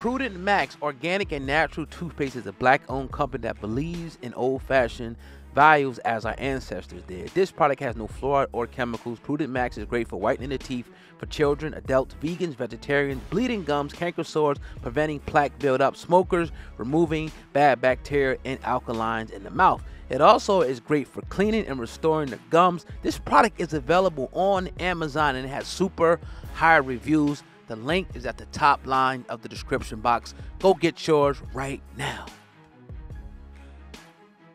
Prodent Max Organic and Natural Toothpaste is a black owned company that believes in old fashioned values as our ancestors did. This product has no fluoride or chemicals. Prodent Max is great for whitening the teeth for children, adults, vegans, vegetarians, bleeding gums, canker sores, preventing plaque buildup, smokers, removing bad bacteria and alkalines in the mouth. It also is great for cleaning and restoring the gums. This product is available on Amazon and has super high reviews. The link is at the top line of the description box. Go get yours right now.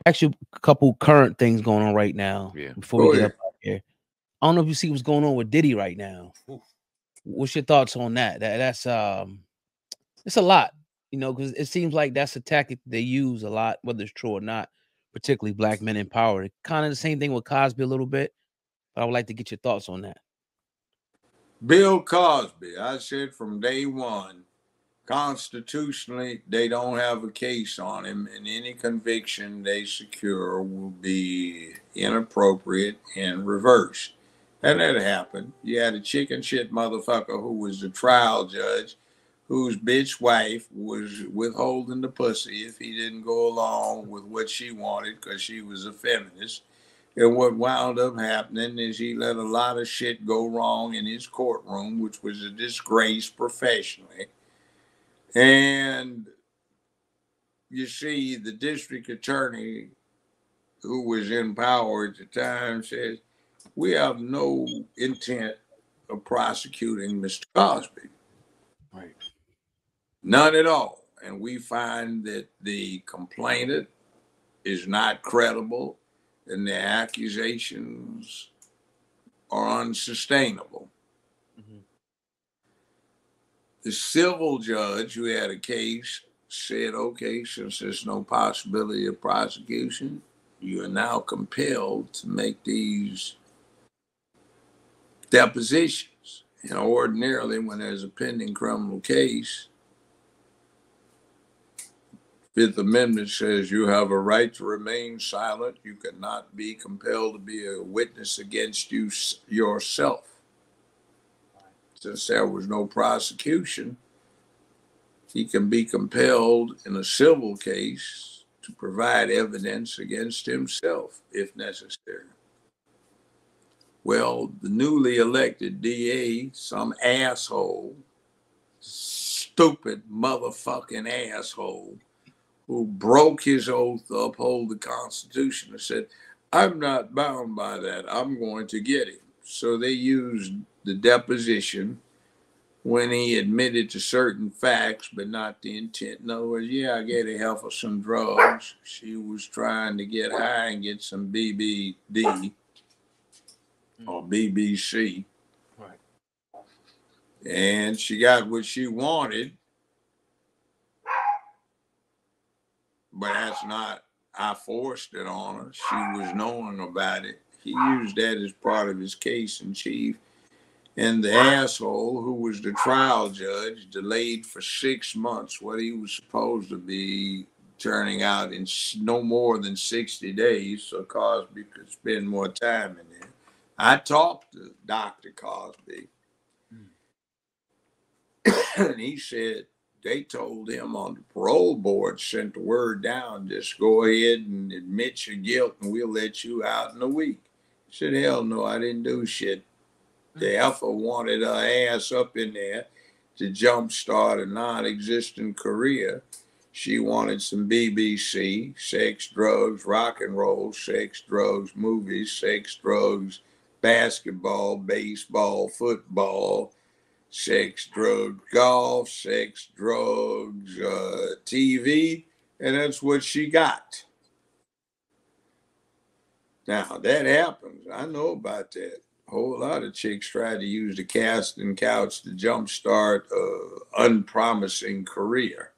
Actually, a couple current things going on right now. Yeah. Before Go we get ahead. up out here, I don't know if you see what's going on with Diddy right now. What's your thoughts on that? That that's um, it's a lot, you know, because it seems like that's a tactic they use a lot, whether it's true or not. Particularly black men in power. Kind of the same thing with Cosby a little bit. But I would like to get your thoughts on that. Bill Cosby, I said from day one, constitutionally, they don't have a case on him, and any conviction they secure will be inappropriate and reversed. And that happened. You had a chicken shit motherfucker who was the trial judge, whose bitch wife was withholding the pussy if he didn't go along with what she wanted because she was a feminist. And what wound up happening is he let a lot of shit go wrong in his courtroom, which was a disgrace professionally. And you see, the district attorney who was in power at the time says, We have no intent of prosecuting Mr. Cosby. Right. None at all. And we find that the complainant is not credible and the accusations are unsustainable. Mhm. The civil judge who had a case said, okay, since there's no possibility of prosecution, you are now compelled to make these depositions. And ordinarily, when there's a pending criminal case, Fifth Amendment says you have a right to remain silent. You cannot be compelled to be a witness against you yourself. Since there was no prosecution, he can be compelled in a civil case to provide evidence against himself if necessary. Well, the newly elected DA, some asshole, stupid motherfucking asshole, who broke his oath to uphold the Constitution and said, I'm not bound by that. I'm going to get him. So they used the deposition when he admitted to certain facts, but not the intent. In other words, yeah, I gave a heifer some drugs. She was trying to get high and get some BBD mm. or BBC. Right. And she got what she wanted. But that's not, I forced it on her. She was knowing about it. He used that as part of his case in chief. And the asshole who was the trial judge delayed for six months what he was supposed to be turning out in no more than 60 days so Cosby could spend more time in there. I talked to Dr. Cosby, hmm. and he said they told him on the parole board, sent the word down, just go ahead and admit your guilt and we'll let you out in a week. He said, hell no, I didn't do shit. The mm. alpha wanted her ass up in there to jumpstart a non-existent career. She wanted some BBC, sex, drugs, rock and roll, sex, drugs, movies, sex, drugs, basketball, baseball, football, sex, drugs, golf, sex, drugs, uh, TV, and that's what she got. Now that happens. I know about that. A whole lot of chicks try to use the casting couch to jumpstart a unpromising career.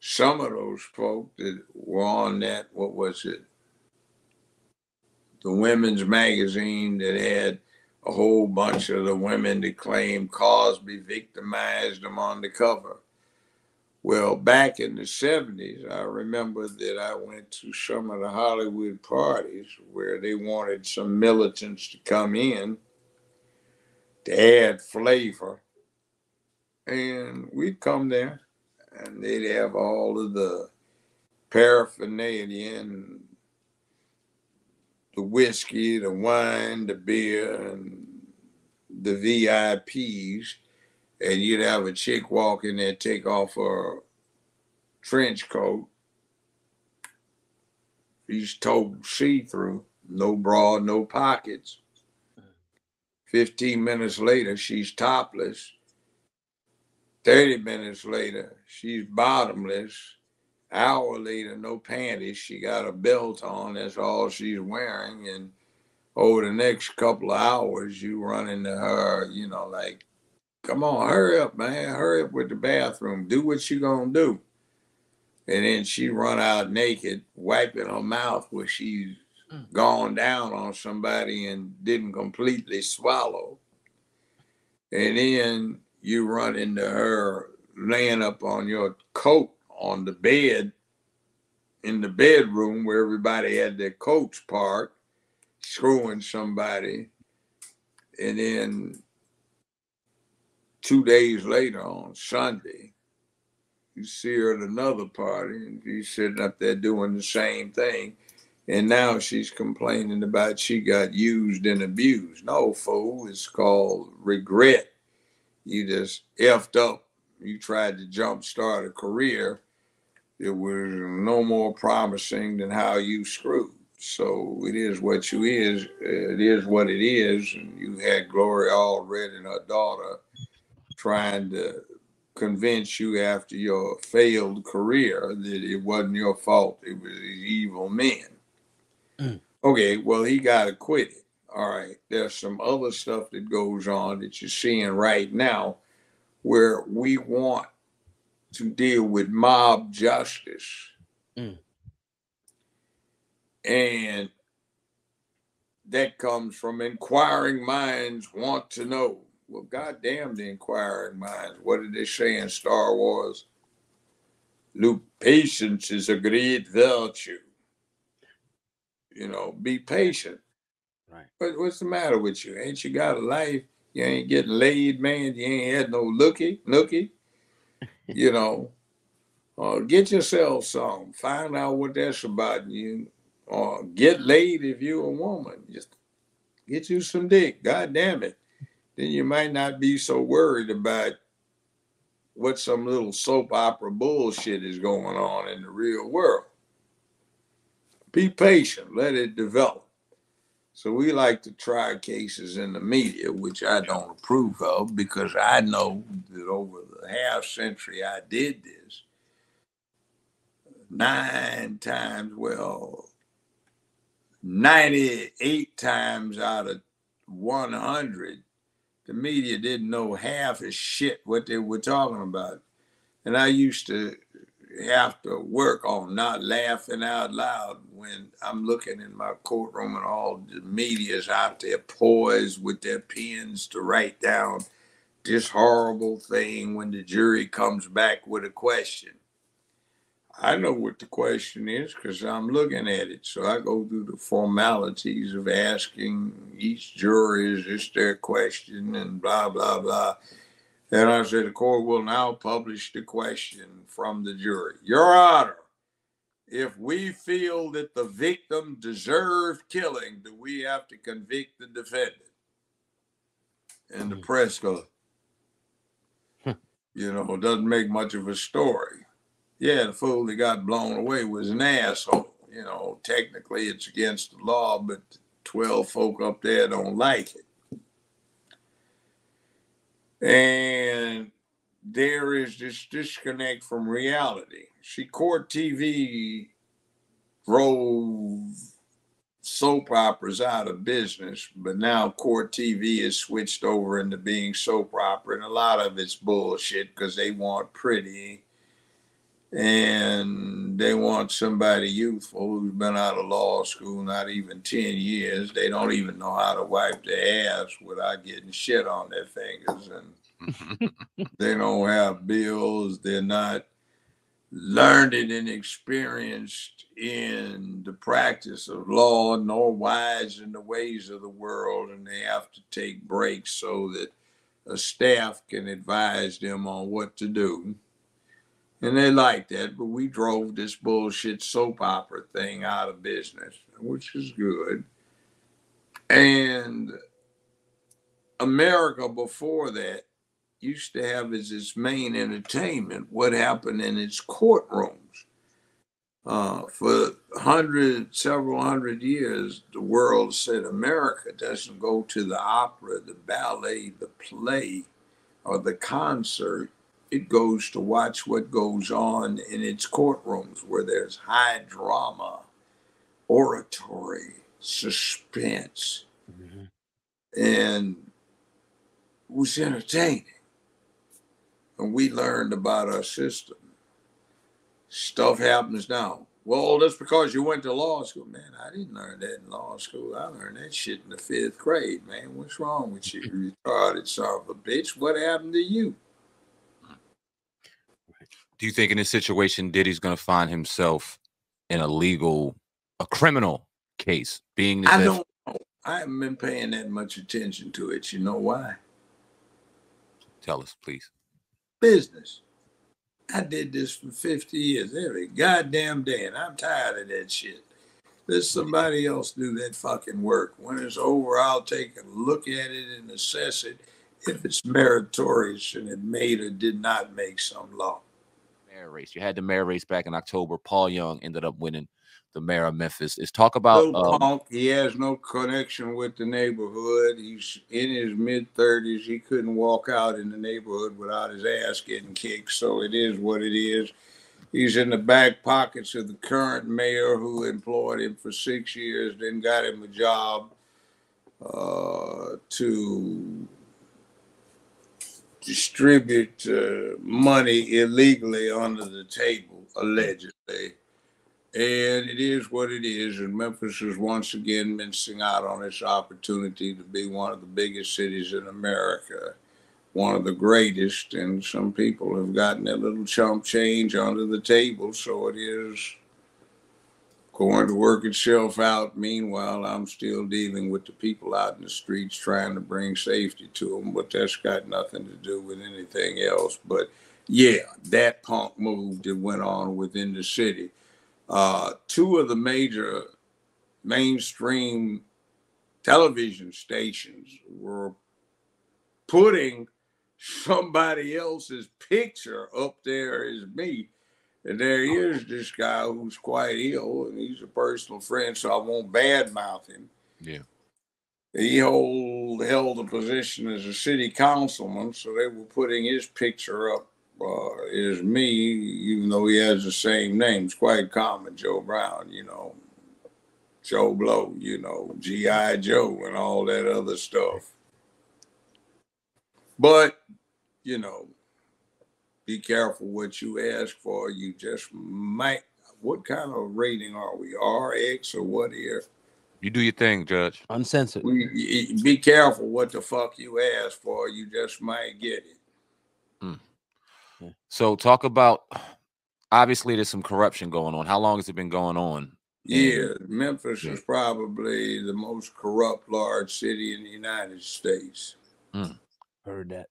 Some of those folk that were on that, what was it? The women's magazine that had a whole bunch of the women that claimed Cosby victimized them on the cover. Well, back in the 70s, I remember that I went to some of the Hollywood parties where they wanted some militants to come in to add flavor and we'd come there, and they'd have all of the paraphernalia and the whiskey, the wine, the beer, and the VIPs, and you'd have a chick walk in there, take off her trench coat, she's told see through, no bra, no pockets. 15 minutes later, she's topless. 30 minutes later, she's bottomless. Hour later, no panties. She got a belt on. That's all she's wearing. And over the next couple of hours, you run into her, you know, like, come on, hurry up, man. Hurry up with the bathroom. Do what you gonna do. And then she run out naked, wiping her mouth where she's mm. gone down on somebody and didn't completely swallow. And then you run into her laying up on your coat on the bed in the bedroom where everybody had their coats parked, screwing somebody. And then two days later on Sunday, you see her at another party and she's sitting up there doing the same thing. And now she's complaining about she got used and abused. No, fool, it's called regret. You just effed up. You tried to jumpstart a career. It was no more promising than how you screwed. So it is what you is. It is what it is. And you had Gloria Allred and her daughter trying to convince you after your failed career that it wasn't your fault. It was these evil men. Mm. Okay, well, he got acquitted. All right, there's some other stuff that goes on that you're seeing right now where we want to deal with mob justice. Mm. And that comes from inquiring minds want to know. Well, goddamn the inquiring minds. What did they say in Star Wars? Luke, patience is a great virtue. You know, be patient. Right. What, what's the matter with you? Ain't you got a life? You ain't getting laid, man. You ain't had no looky, nookie. You know, uh, get yourself some. Find out what that's about. You or uh, get laid if you're a woman. Just get you some dick. God damn it then you might not be so worried about what some little soap opera bullshit is going on in the real world. Be patient, let it develop. So we like to try cases in the media, which I don't approve of because I know that over the half century I did this, nine times, well, 98 times out of 100, the media didn't know half as shit what they were talking about. And I used to have to work on not laughing out loud when I'm looking in my courtroom and all the media's out there poised with their pens to write down this horrible thing when the jury comes back with a question. I know what the question is because I'm looking at it. So I go through the formalities of asking each jury, is this their question, and blah, blah, blah. And I said, the court will now publish the question from the jury. Your Honor, if we feel that the victim deserved killing, do we have to convict the defendant? And the hmm. press goes, you know, doesn't make much of a story yeah, the fool that got blown away was an asshole. You know, technically it's against the law, but 12 folk up there don't like it. And there is this disconnect from reality. See, court TV drove soap operas out of business, but now court TV is switched over into being soap opera, and a lot of it's bullshit because they want pretty and they want somebody youthful who's been out of law school not even 10 years. They don't even know how to wipe their ass without getting shit on their fingers. And they don't have bills. They're not learned and experienced in the practice of law, nor wise in the ways of the world. And they have to take breaks so that a staff can advise them on what to do. And they liked that, but we drove this bullshit soap opera thing out of business, which is good. And America before that used to have as its main entertainment what happened in its courtrooms. Uh, for hundred, several hundred years, the world said America doesn't go to the opera, the ballet, the play, or the concert. It goes to watch what goes on in its courtrooms where there's high drama, oratory, suspense, mm-hmm. and it was entertaining. And we learned about our system stuff happens now. Well, that's because you went to law school. Man, I didn't learn that in law school. I learned that shit in the fifth grade, man. What's wrong with you? You retarded son of a bitch. What happened to you? Do you think in this situation Diddy's gonna find himself in a legal, a criminal case? Being I don't know. I haven't been paying that much attention to it. You know why? Tell us, please. Business. I did this for 50 years every goddamn day, and I'm tired of that shit. Let somebody else do that fucking work. When it's over, I'll take a look at it and assess it if it's meritorious and it made or did not make some law. Mayor race. You had the mayor race back in October. Paul Young ended up winning the mayor of Memphis. Is talk about um, punk. He has no connection with the neighborhood. He's in his mid thirties. He couldn't walk out in the neighborhood without his ass getting kicked. So it is what it is. He's in the back pockets of the current mayor who employed him for six years, then got him a job uh, to distribute uh, money illegally under the table, allegedly and it is what it is. And Memphis is once again missing out on its opportunity to be one of the biggest cities in America, one of the greatest. And some people have gotten a little chump change under the table. So it is going to work itself out. Meanwhile, I'm still dealing with the people out in the streets trying to bring safety to them. But that's got nothing to do with anything else. But yeah, that punk move that went on within the city uh, two of the major mainstream television stations were putting somebody else's picture up there as me. And there is this guy who's quite ill, and he's a personal friend, so I won't badmouth him. Yeah. He hold, held a position as a city councilman, so they were putting his picture up uh, is me, even though he has the same name. It's quite common, Joe Brown, you know, Joe Blow, you know, G.I. Joe, and all that other stuff. But, you know, be careful what you ask for. You just might. What kind of rating are we? RX or what here? You do your thing, Judge. Uncensored. We, be careful what the fuck you ask for. You just might get it. So talk about obviously there's some corruption going on. How long has it been going on? Yeah, Memphis yeah. is probably the most corrupt large city in the United States. Mm. Heard that.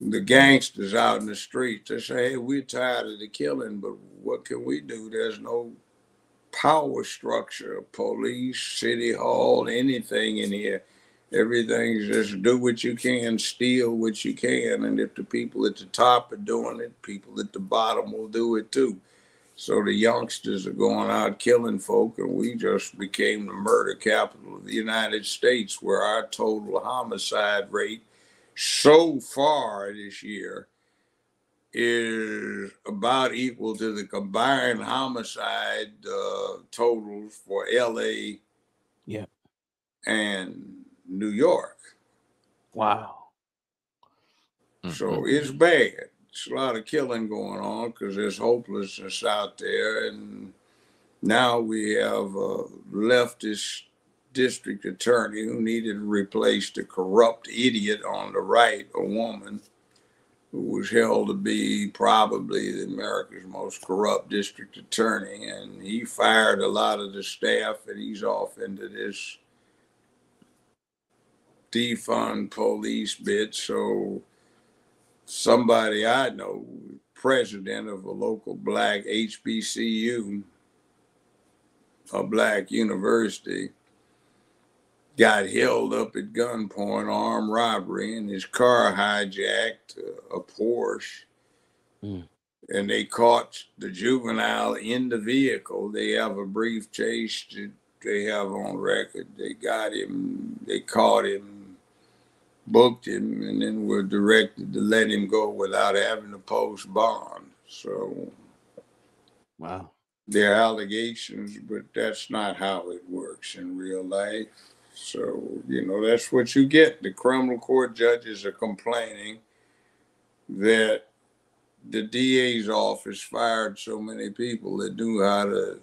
The gangsters out in the streets, they say, hey, we're tired of the killing, but what can we do? There's no power structure, police, city hall, anything in here. Everything's just do what you can, steal what you can. And if the people at the top are doing it, people at the bottom will do it too. So the youngsters are going out killing folk, and we just became the murder capital of the United States, where our total homicide rate so far this year is about equal to the combined homicide uh, totals for LA yeah. and New York. Wow. So mm-hmm. it's bad. It's a lot of killing going on because there's hopelessness out there. And now we have a leftist district attorney who needed to replace the corrupt idiot on the right, a woman who was held to be probably America's most corrupt district attorney. And he fired a lot of the staff, and he's off into this defund police bit. So somebody I know, president of a local black HBCU, a black university, got held up at gunpoint, armed robbery, and his car hijacked a Porsche. Mm. And they caught the juvenile in the vehicle. They have a brief chase that they have on record. They got him, they caught him, booked him, and then were directed to let him go without having to post bond. So, wow. They're allegations, but that's not how it works in real life. So, you know, that's what you get. The criminal court judges are complaining that the DA's office fired so many people that knew how to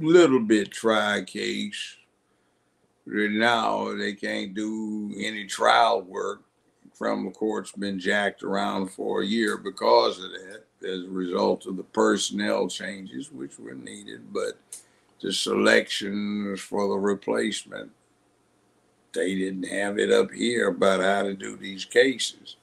little bit try a case. Now they can't do any trial work. Criminal court's been jacked around for a year because of that, as a result of the personnel changes which were needed. But the selections for the replacement. They didn't have it up here about how to do these cases.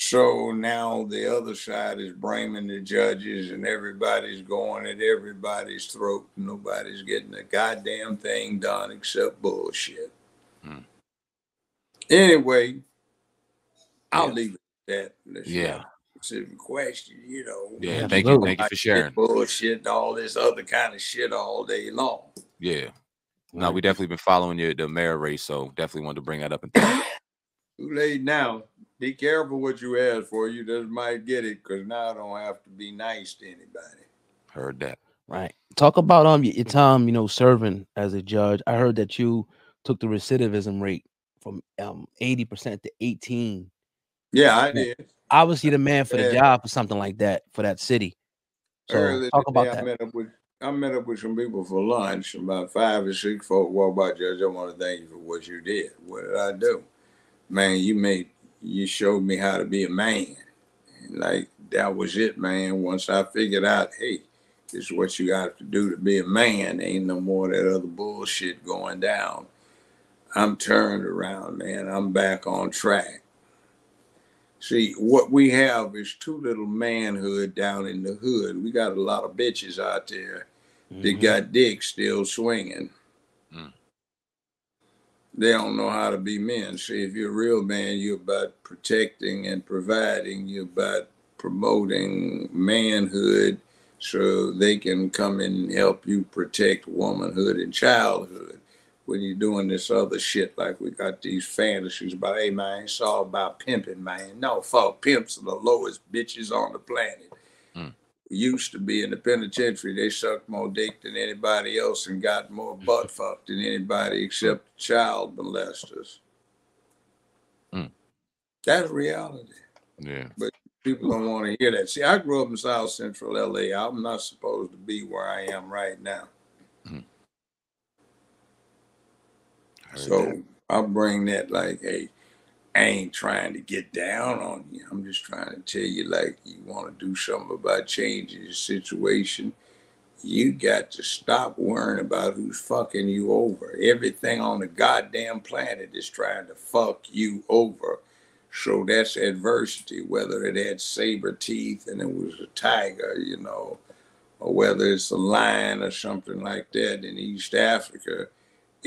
So now the other side is blaming the judges, and everybody's going at everybody's throat. Nobody's getting a goddamn thing done except bullshit. Hmm. Anyway, I'll yeah. leave it at that. Yeah specific question, you know. Yeah, thank you, thank you for sharing. Bullshit, all this other kind of shit all day long. Yeah. No, we definitely been following you the mayor race, so definitely wanted to bring that up. And Too late now. Be careful what you ask for. You just might get it because now I don't have to be nice to anybody. Heard that. Right. Talk about um your time, you know, serving as a judge. I heard that you took the recidivism rate from um 80% to 18. Yeah, I did obviously the man for the job or something like that for that city. So Early talk about that. I met up with I met up with some people for lunch. About five or six folks walked by. Judge, I want to thank you for what you did. What did I do? Man, you made you showed me how to be a man. And like that was it, man. Once I figured out, hey, this is what you got to do to be a man. Ain't no more that other bullshit going down. I'm turned around, man. I'm back on track. See, what we have is too little manhood down in the hood. We got a lot of bitches out there mm-hmm. that got dicks still swinging. Mm. They don't know how to be men. See, if you're a real man, you're about protecting and providing. You're about promoting manhood so they can come and help you protect womanhood and childhood when you're doing this other shit, like we got these fantasies about, hey man, it's all about pimping, man. No, fuck, pimps are the lowest bitches on the planet. Mm. Used to be in the penitentiary, they sucked more dick than anybody else and got more butt fucked than anybody except child molesters. Mm. That's reality. Yeah. But people don't want to hear that. See, I grew up in South Central LA. I'm not supposed to be where I am right now. So that. I'll bring that like, hey, I ain't trying to get down on you. I'm just trying to tell you, like, you want to do something about changing your situation. You got to stop worrying about who's fucking you over. Everything on the goddamn planet is trying to fuck you over. So that's adversity, whether it had saber teeth and it was a tiger, you know, or whether it's a lion or something like that in East Africa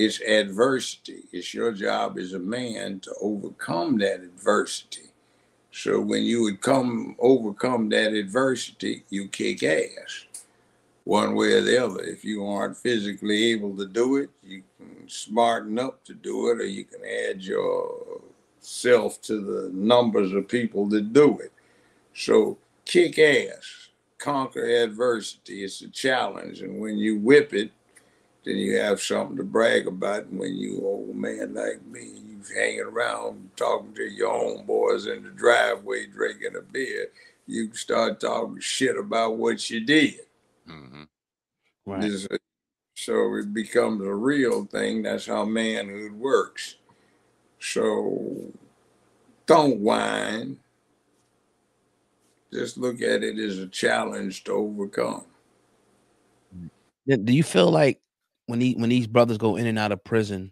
it's adversity. It's your job as a man to overcome that adversity. So when you would come overcome that adversity, you kick ass one way or the other. If you aren't physically able to do it, you can smarten up to do it, or you can add yourself to the numbers of people that do it. So kick ass, conquer adversity. It's a challenge. And when you whip it, then you have something to brag about. And when you old man like me, you hanging around talking to your own boys in the driveway drinking a beer, you start talking shit about what you did. Mm-hmm. Right. A, so it becomes a real thing. That's how manhood works. So don't whine. Just look at it as a challenge to overcome. Do you feel like when he when these brothers go in and out of prison,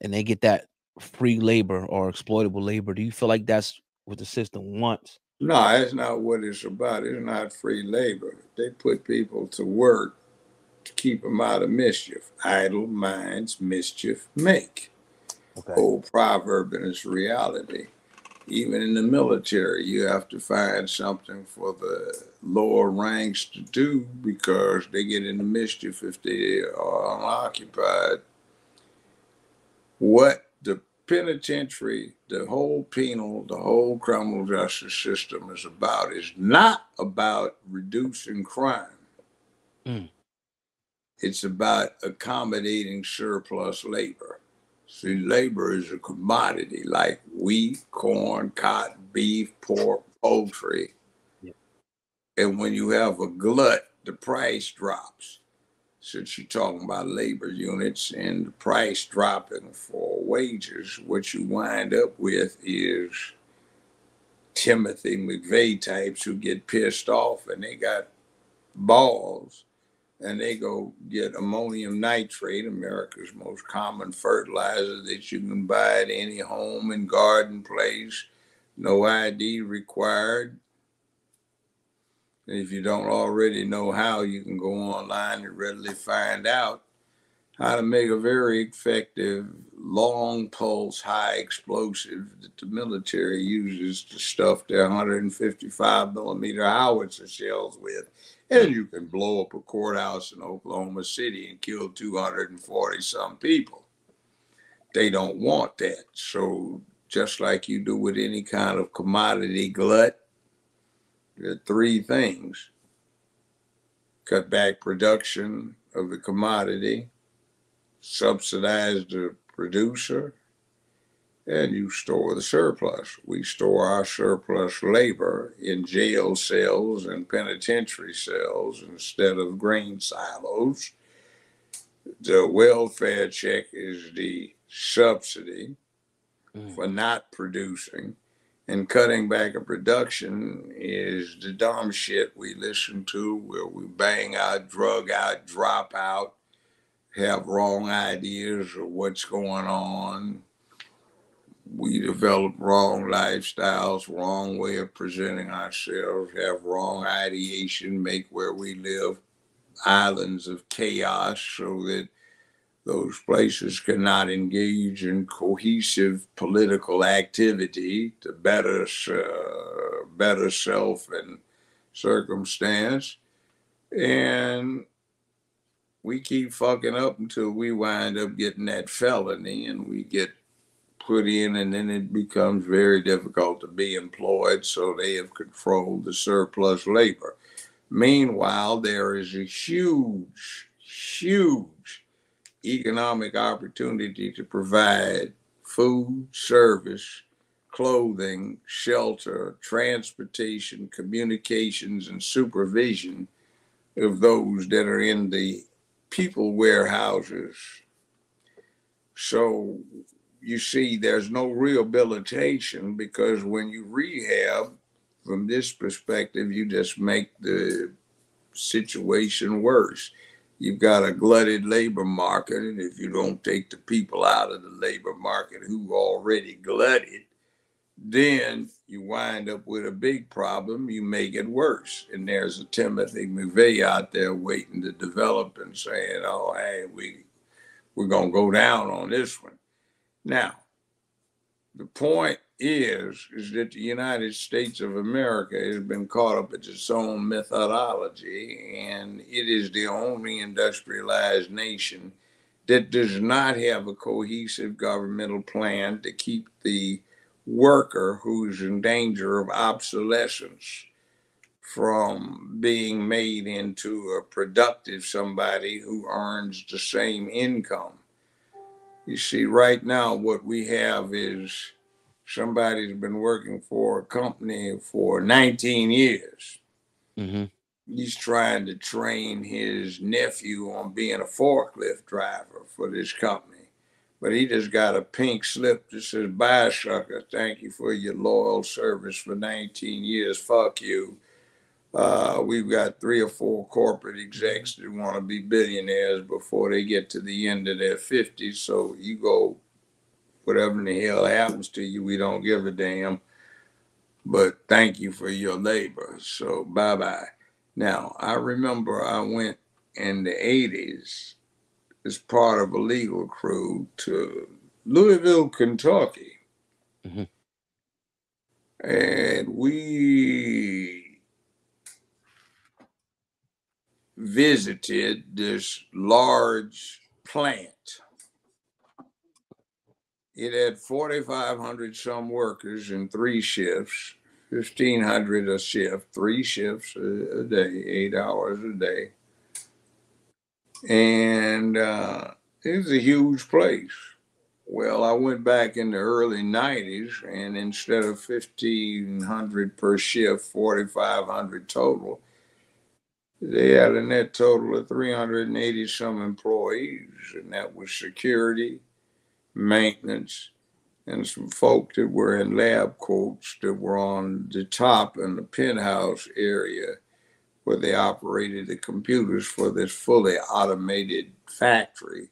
and they get that free labor or exploitable labor. Do you feel like that's what the system wants? No, that's not what it's about. It's not free labor. They put people to work to keep them out of mischief. Idle minds mischief make. Okay. Old proverb and it's reality. Even in the military, you have to find something for the lower ranks to do because they get into mischief if they are unoccupied. What the penitentiary, the whole penal, the whole criminal justice system is about is not about reducing crime. Mm. It's about accommodating surplus labor. See, labor is a commodity like wheat, corn, cotton, beef, pork, poultry. Yeah. And when you have a glut, the price drops. Since you're talking about labor units and the price dropping for wages, what you wind up with is Timothy McVeigh types who get pissed off and they got balls and they go get ammonium nitrate, America's most common fertilizer that you can buy at any home and garden place, no ID required. If you don't already know how, you can go online and readily find out how to make a very effective long pulse high explosive that the military uses to stuff their 155 millimeter howitzer shells with and you can blow up a courthouse in Oklahoma City and kill 240 some people. They don't want that. So, just like you do with any kind of commodity glut, there are three things cut back production of the commodity, subsidize the producer, and you store the surplus. We store our surplus labor in jail cells and penitentiary cells instead of grain silos. The welfare check is the subsidy mm. for not producing, and cutting back a production is the dumb shit we listen to where we bang out, drug out, drop out, have wrong ideas of what's going on. We develop wrong lifestyles, wrong way of presenting ourselves, have wrong ideation, make where we live islands of chaos so that those places cannot engage in cohesive political activity to better uh, better self and circumstance. And we keep fucking up until we wind up getting that felony and we get put in, and then it becomes very difficult to be employed. So they have controlled the surplus labor. Meanwhile, there is a huge, huge economic opportunity to provide food, service, clothing, shelter, transportation, communications, and supervision of those that are in the people warehouses. So you see there's no rehabilitation because when you rehab from this perspective, you just make the situation worse. You've got a glutted labor market, and if you don't take the people out of the labor market who already glutted, then you wind up with a big problem. You make it worse. And there's a Timothy McVeigh out there waiting to develop and saying, "Oh, hey, we we're gonna go down on this one." Now, the point is, is that the United States of America has been caught up in its own methodology, and it is the only industrialized nation that does not have a cohesive governmental plan to keep the worker who's in danger of obsolescence from being made into a productive somebody who earns the same income. You see, right now, what we have is somebody's been working for a company for 19 years. Mm-hmm. He's trying to train his nephew on being a forklift driver for this company. But he just got a pink slip that says, Bye, sucker. Thank you for your loyal service for 19 years. Fuck you. Uh, we've got three or four corporate execs that want to be billionaires before they get to the end of their 50s. So you go whatever in the hell happens to you, we don't give a damn. But thank you for your labor. So bye bye. Now, I remember I went in the 80s as part of a legal crew to Louisville, Kentucky. Mm-hmm. And we visited this large plant. It had 4,500 some workers in three shifts, 1,500 a shift, three shifts a, a day, eight hours a day. And uh, it was a huge place. Well, I went back in the early 90s, and instead of 1,500 per shift, 4,500 total, they had a net total of 380 some employees, and that was security, maintenance, and some folk that were in lab coats that were on the top in the penthouse area where they operated the computers for this fully automated factory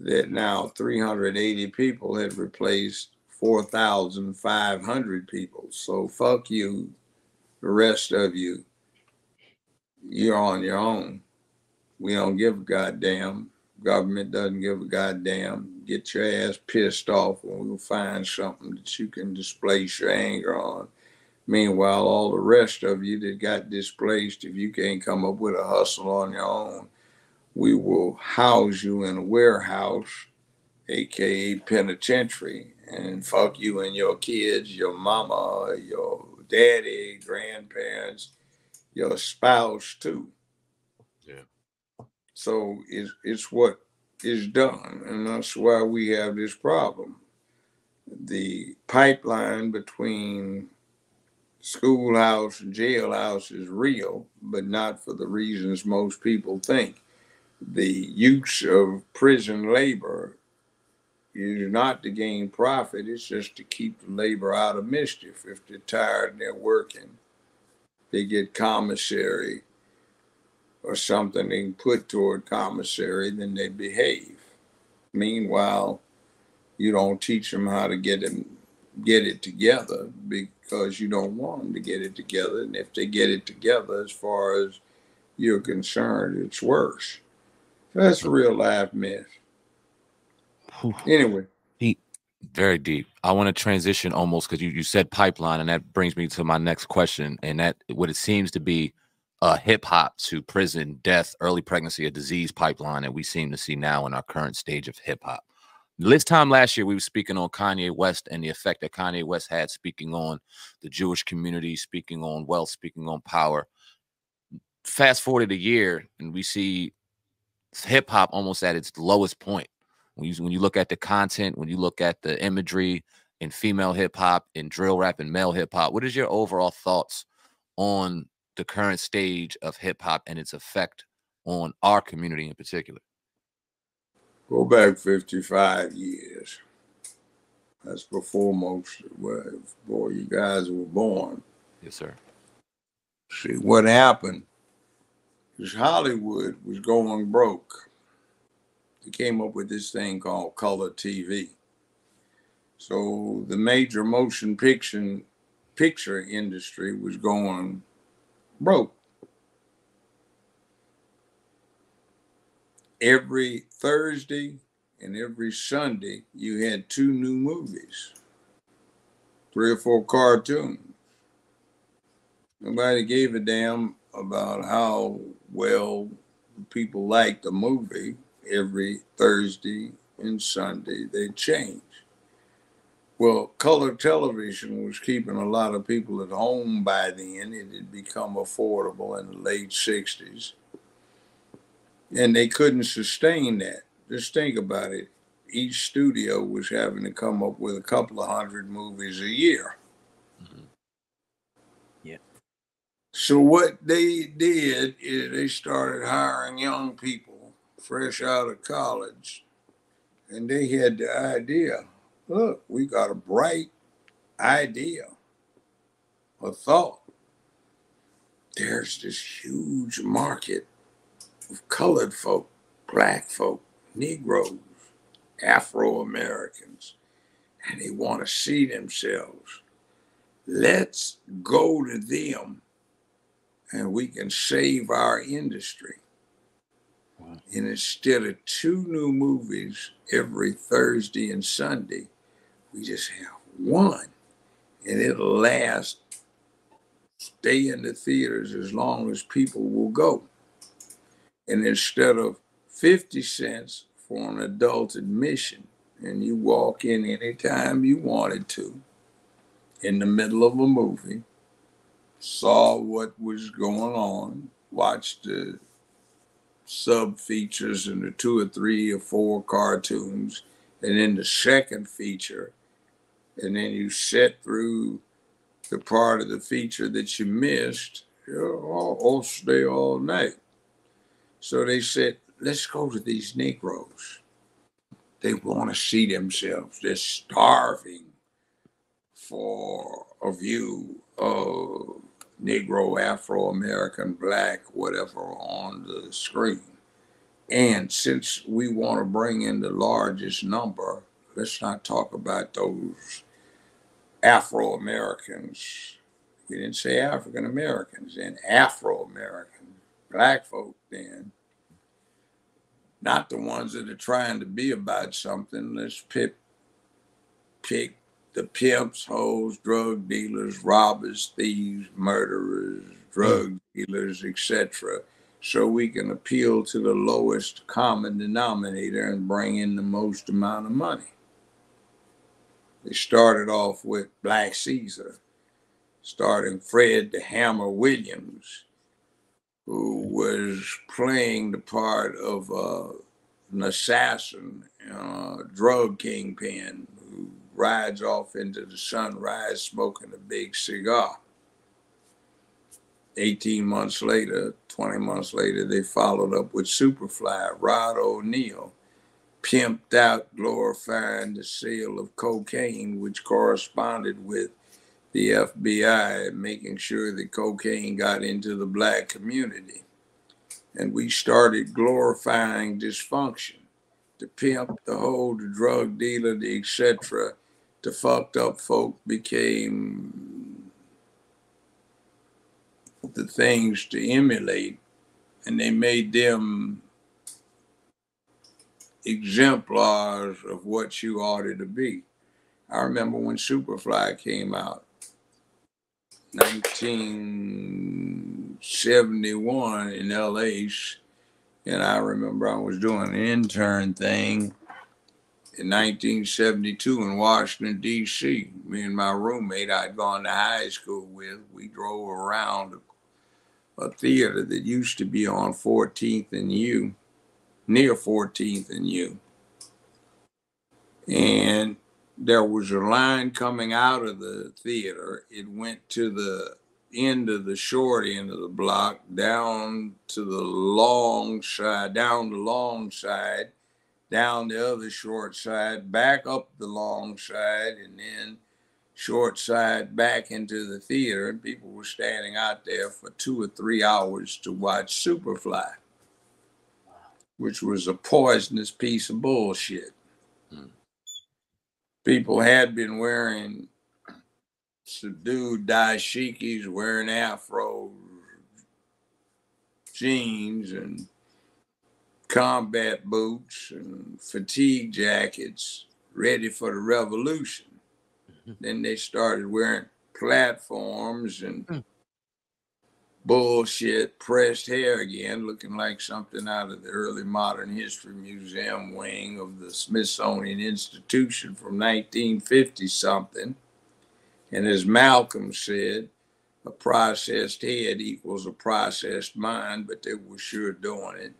that now 380 people had replaced 4,500 people. So fuck you, the rest of you you're on your own. We don't give a goddamn. Government doesn't give a goddamn. Get your ass pissed off and we'll find something that you can displace your anger on. Meanwhile, all the rest of you that got displaced, if you can't come up with a hustle on your own, we will house you in a warehouse, aka penitentiary, and fuck you and your kids, your mama, your daddy, grandparents, your spouse too. Yeah. So it's it's what is done, and that's why we have this problem. The pipeline between schoolhouse and jailhouse is real, but not for the reasons most people think. The use of prison labor is not to gain profit, it's just to keep the labor out of mischief. If they're tired and they're working, they get commissary or something they can put toward commissary, then they behave. Meanwhile, you don't teach them how to get them get it together because you don't want them to get it together. And if they get it together, as far as you're concerned, it's worse. That's a real life myth. Anyway, very deep. I want to transition almost because you, you said pipeline, and that brings me to my next question. And that what it seems to be a hip hop to prison, death, early pregnancy, a disease pipeline that we seem to see now in our current stage of hip hop. This time last year, we were speaking on Kanye West and the effect that Kanye West had speaking on the Jewish community, speaking on wealth, speaking on power. Fast forward to a year, and we see hip hop almost at its lowest point when you when you look at the content, when you look at the imagery in female hip hop, in drill rap, and male hip hop, what is your overall thoughts on the current stage of hip hop and its effect on our community in particular? Go back 55 years. That's before most, before you guys were born. Yes, sir. See, what happened is Hollywood was going broke they came up with this thing called color TV. So the major motion picture picture industry was going broke. Every Thursday and every Sunday, you had two new movies, three or four cartoons. Nobody gave a damn about how well people liked the movie every Thursday and Sunday. They changed. Well, color television was keeping a lot of people at home by then. It had become affordable in the late 60s. And they couldn't sustain that. Just think about it. Each studio was having to come up with a couple of hundred movies a year. Mm-hmm. Yeah. So what they did is they started hiring young people fresh out of college, and they had the idea look, we got a bright idea, a thought. There's this huge market colored folk, black folk, Negroes, Afro Americans, and they want to see themselves. Let's go to them and we can save our industry. Wow. And instead of two new movies every Thursday and Sunday, we just have one and it'll last, stay in the theaters as long as people will go. And instead of 50 cents for an adult admission, and you walk in anytime you wanted to in the middle of a movie, saw what was going on, watched the sub features and the two or three or four cartoons, and then the second feature, and then you sit through the part of the feature that you missed, you'll all stay all night. So they said, let's go to these Negroes. They want to see themselves. They're starving for a view of Negro, Afro American, Black, whatever on the screen. And since we want to bring in the largest number, let's not talk about those Afro Americans. We didn't say African Americans, and Afro American, black folk then. Not the ones that are trying to be about something. Let's pick, pick the pimps, hoes, drug dealers, robbers, thieves, murderers, drug mm. dealers, etc., so we can appeal to the lowest common denominator and bring in the most amount of money. They started off with Black Caesar, starting Fred the Hammer Williams, who was playing the part of uh, an assassin, uh, drug kingpin who rides off into the sunrise smoking a big cigar. 18 months later, 20 months later, they followed up with Superfly, Ron O'Neal, pimped out, glorifying the sale of cocaine, which corresponded with the FBI making sure that cocaine got into the black community. And we started glorifying dysfunction. The pimp, the hoe, the drug dealer, the etc the fucked up folk became the things to emulate, and they made them exemplars of what you ought to be. I remember when Superfly came out, 1971 in LA, and I remember I was doing an intern thing in 1972 in Washington, D.C. Me and my roommate I'd gone to high school with, we drove around a theater that used to be on 14th and U, near 14th and U. And there was a line coming out of the theater. It went to the end of the short end of the block, down to the long side, down the long side down the other short side, back up the long side, and then short side back into the theater. And people were standing out there for two or three hours to watch Superfly, which was a poisonous piece of bullshit. Hmm. People had been wearing subdued dashikis, wearing afro jeans and combat boots and fatigue jackets, ready for the revolution. Mm-hmm. Then they started wearing platforms and mm. Bullshit pressed hair again, looking like something out of the early modern history museum wing of the Smithsonian Institution from 1950 something. And as Malcolm said, a processed head equals a processed mind, but they were sure doing it.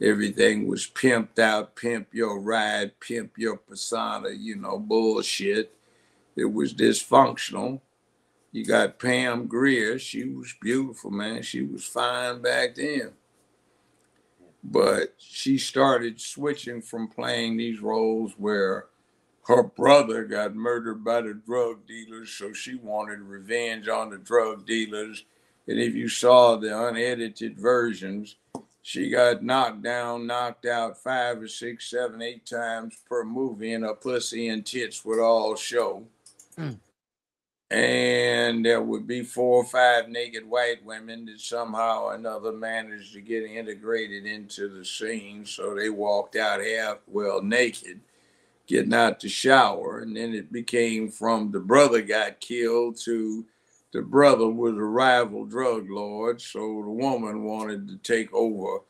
Everything was pimped out, pimp your ride, pimp your persona, you know, bullshit. It was dysfunctional. You got Pam Grier. She was beautiful, man. She was fine back then. But she started switching from playing these roles where her brother got murdered by the drug dealers, so she wanted revenge on the drug dealers. And if you saw the unedited versions, she got knocked down, knocked out five or six, seven, eight times per movie, and her pussy and tits would all show. Mm. And there would be four or five naked white women that somehow or another managed to get integrated into the scene. So they walked out half well naked, getting out the shower. And then it became from the brother got killed to the brother was a rival drug lord, so the woman wanted to take over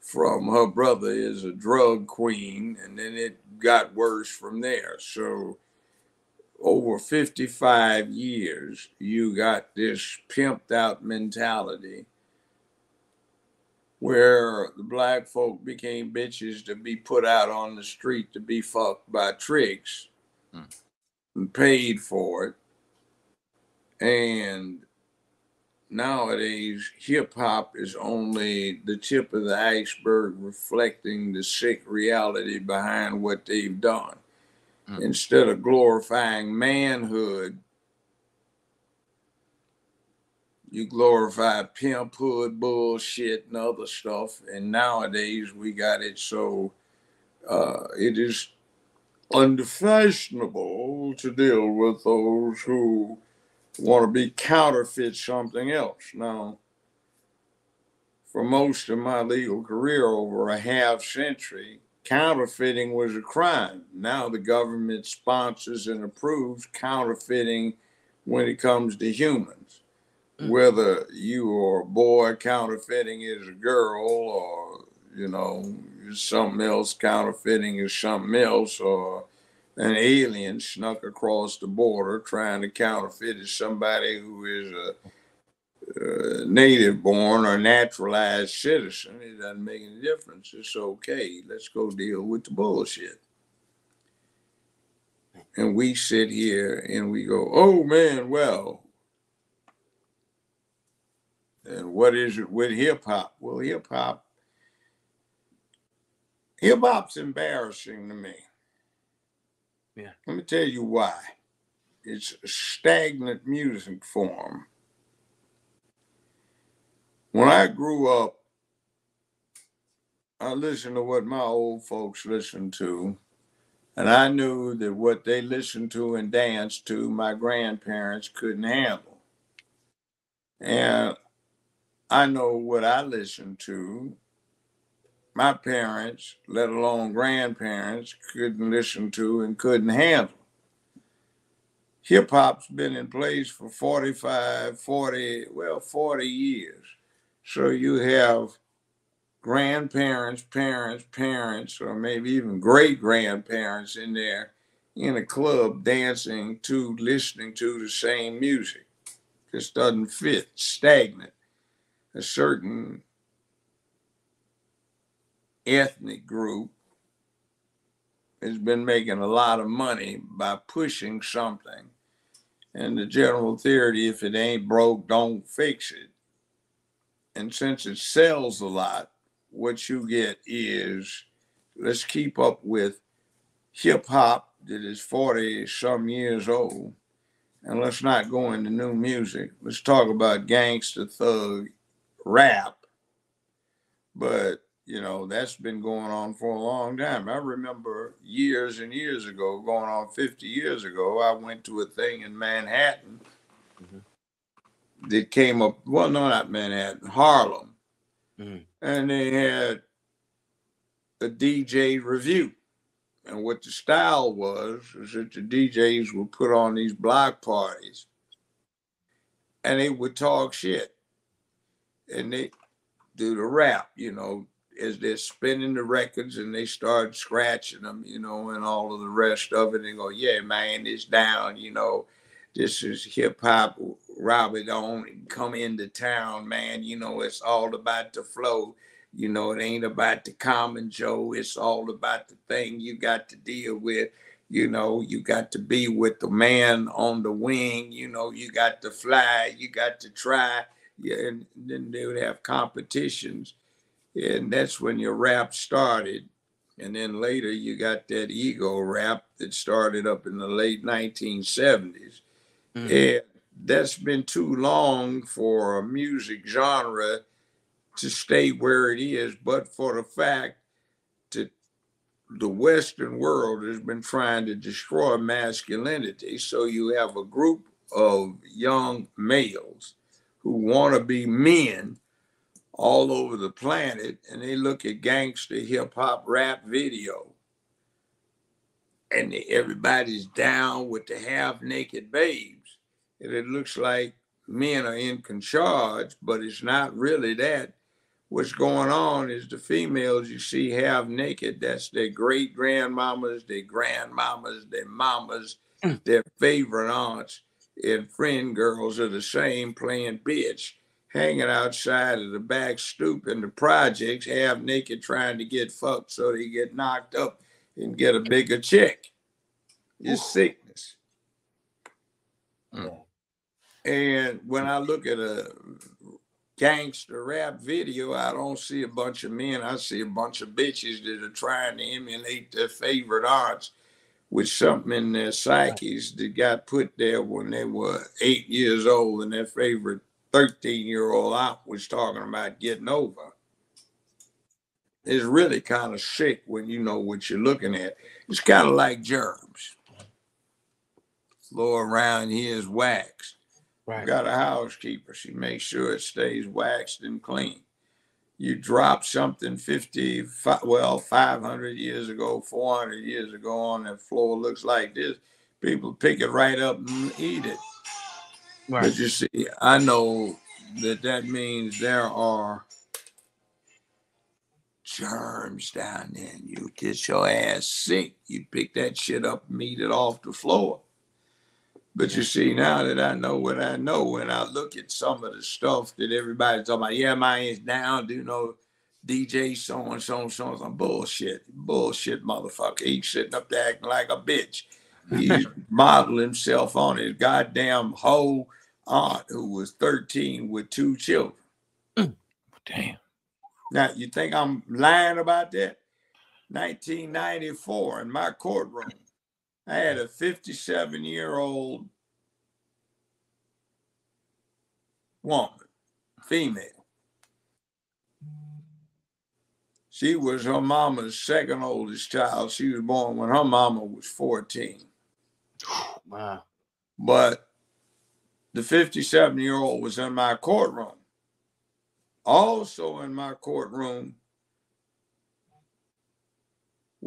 from her brother as a drug queen, and then it got worse from there. So over 55 years, you got this pimped out mentality where the black folk became bitches to be put out on the street to be fucked by tricks hmm. and paid for it and nowadays, hip hop is only the tip of the iceberg reflecting the sick reality behind what they've done. Mm. Instead of glorifying manhood, you glorify pimp hood bullshit and other stuff. And nowadays, we got it so uh, it is unfashionable to deal with those who want to be counterfeit something else. Now, for most of my legal career over a half century, counterfeiting was a crime. Now the government sponsors and approves counterfeiting when it comes to humans. Mm. Whether you are a boy counterfeiting is a girl or, you know, something else counterfeiting is something else or an alien snuck across the border trying to counterfeit as somebody who is a, a native born or naturalized citizen. It doesn't make any difference. It's okay. Let's go deal with the bullshit. And we sit here and we go, oh man, well, and what is it with hip hop? Well, hip hop, hip hop's embarrassing to me yeah. Let me tell you why. It's a stagnant music form. When I grew up, I listened to what my old folks listened to, and I knew that what they listened to and danced to, my grandparents couldn't handle. And I know what I listened to my parents, let alone grandparents, couldn't listen to and couldn't handle. Hip hop's been in place for 45, 40, well, 40 years. So you have grandparents, parents, parents, or maybe even great grandparents in there in a club dancing to, listening to the same music. Just doesn't fit, stagnant. A certain ethnic group has been making a lot of money by pushing something. And the general theory, if it ain't broke, don't fix it. And since it sells a lot, what you get is let's keep up with hip hop that is 40 some years old. And let's not go into new music. Let's talk about gangster thug rap. But you know, that's been going on for a long time. I remember years and years ago, going on 50 years ago, I went to a thing in Manhattan mm-hmm. That came up, well, no, not Manhattan, Harlem. Mm-hmm. And they had a DJ review. And what the style was, is that the DJs would put on these block parties and they would talk shit. And they do the rap, you know, as they're spinning the records and they start scratching them, you know, and all of the rest of it, and go, yeah, man, it's down, you know, this is hip hop. Robert don't come into town, man. You know, it's all about the flow. You know, it ain't about the common Joe. It's all about the thing you got to deal with. You know, you got to be with the man on the wing. You know, you got to fly. You got to try. Yeah, and then they would have competitions and that's when your rap started. And then later you got that ego rap that started up in the late 1970s. Mm-hmm. And that's been too long for a music genre to stay where it is, but for the fact that the Western world has been trying to destroy masculinity. So you have a group of young males who want to be men all over the planet and they look at gangster hip hop rap video and everybody's down with the half naked babes and it looks like men are in charge but it's not really that what's going on is the females you see half naked that's their great grandmamas their grandmamas their mamas mm. their favorite aunts and friend girls are the same playing bitch hanging outside of the back stoop in the projects, half naked, trying to get fucked so they get knocked up and get a bigger check. It's sickness. Mm. And when I look at a gangster rap video, I don't see a bunch of men. I see a bunch of bitches that are trying to emulate their favorite arts with something in their psyches that got put there when they were eight years old and their favorite 13 year old out was talking about getting over. It's really kind of sick when you know what you're looking at. It's kind of like germs. Floor around here is waxed. Right. Got a housekeeper. She makes sure it stays waxed and clean. You drop something 50, well, 500 years ago, 400 years ago on that floor looks like this. People pick it right up and eat it. Right. But you see, I know that that means there are germs down there. You get your ass sick. You pick that shit up and eat it off the floor. But you see, now that I know what I know, when I look at some of the stuff that everybody's talking about, yeah, mine is down, do you know DJ so and so and so and bullshit, bullshit motherfucker. He's sitting up there acting like a bitch. He's modeled himself on his goddamn hoe aunt who was 13 with two children. Mm. Damn. Now, you think I'm lying about that? 1994 in my courtroom, I had a 57 year old woman, female. She was her mama's second oldest child. She was born when her mama was 14. Wow. But the 57 year old was in my courtroom. Also in my courtroom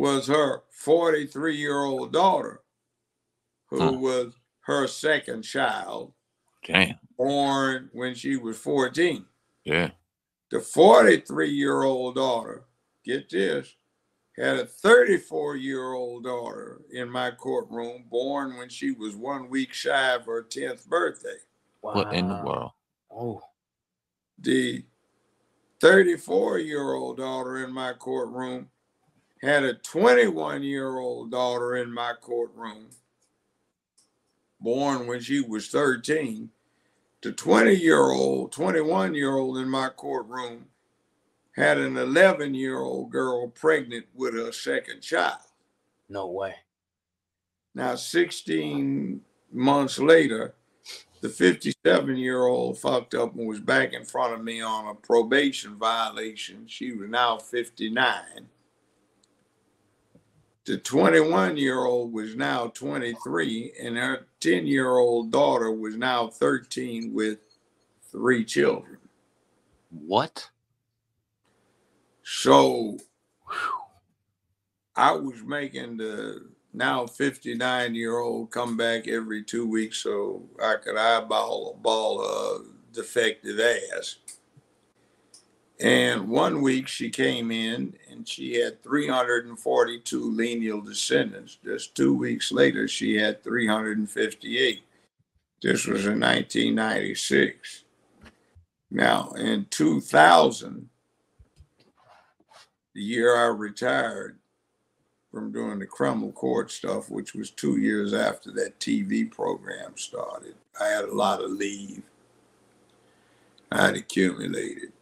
was her 43 year old daughter, who huh. was her second child. Damn. Born when she was 14. Yeah. The 43 year old daughter, get this, had a 34 year old daughter in my courtroom born when she was one week shy of her 10th birthday. Wow. What in the world? Oh. The 34 year old daughter in my courtroom had a 21 year old daughter in my courtroom born when she was 13. The 20 year old, 21 year old in my courtroom had an 11 year old girl pregnant with her second child. No way. Now, 16 months later, the 57 year old fucked up and was back in front of me on a probation violation. She was now 59. The 21 year old was now 23, and her 10 year old daughter was now 13 with three children. What? So I was making the now 59 year old come back every two weeks so I could eyeball a ball of defective ass. And one week she came in and she had 342 lineal descendants. Just two weeks later, she had 358. This was in 1996. Now, in 2000, the year I retired from doing the criminal court stuff, which was two years after that TV program started. I had a lot of leave. I had accumulated.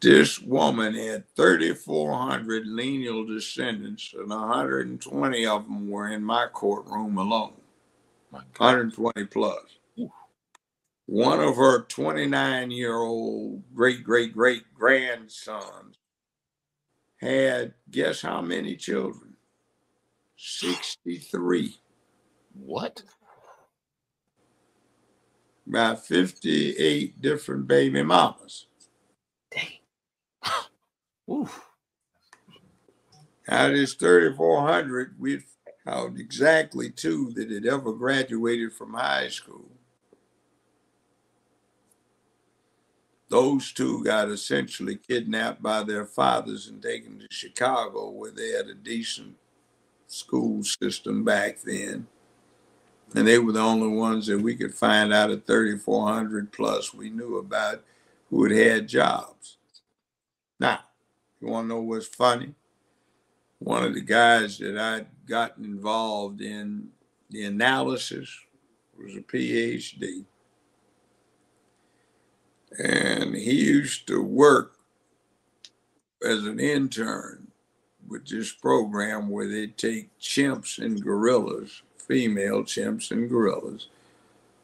This woman had 3,400 lineal descendants, and 120 of them were in my courtroom alone. 120 plus. one of her 29 year old great great great grandsons had guess how many children 63 What? by 58 different baby mamas Oof. out of this 3400 we found exactly two that had ever graduated from high school those two got essentially kidnapped by their fathers and taken to Chicago, where they had a decent school system back then. And they were the only ones that we could find out of 3,400 plus we knew about who had had jobs. Now, you want to know what's funny? One of the guys that I'd gotten involved in the analysis was a PhD and he used to work as an intern with this program where they take chimps and gorillas, female chimps and gorillas,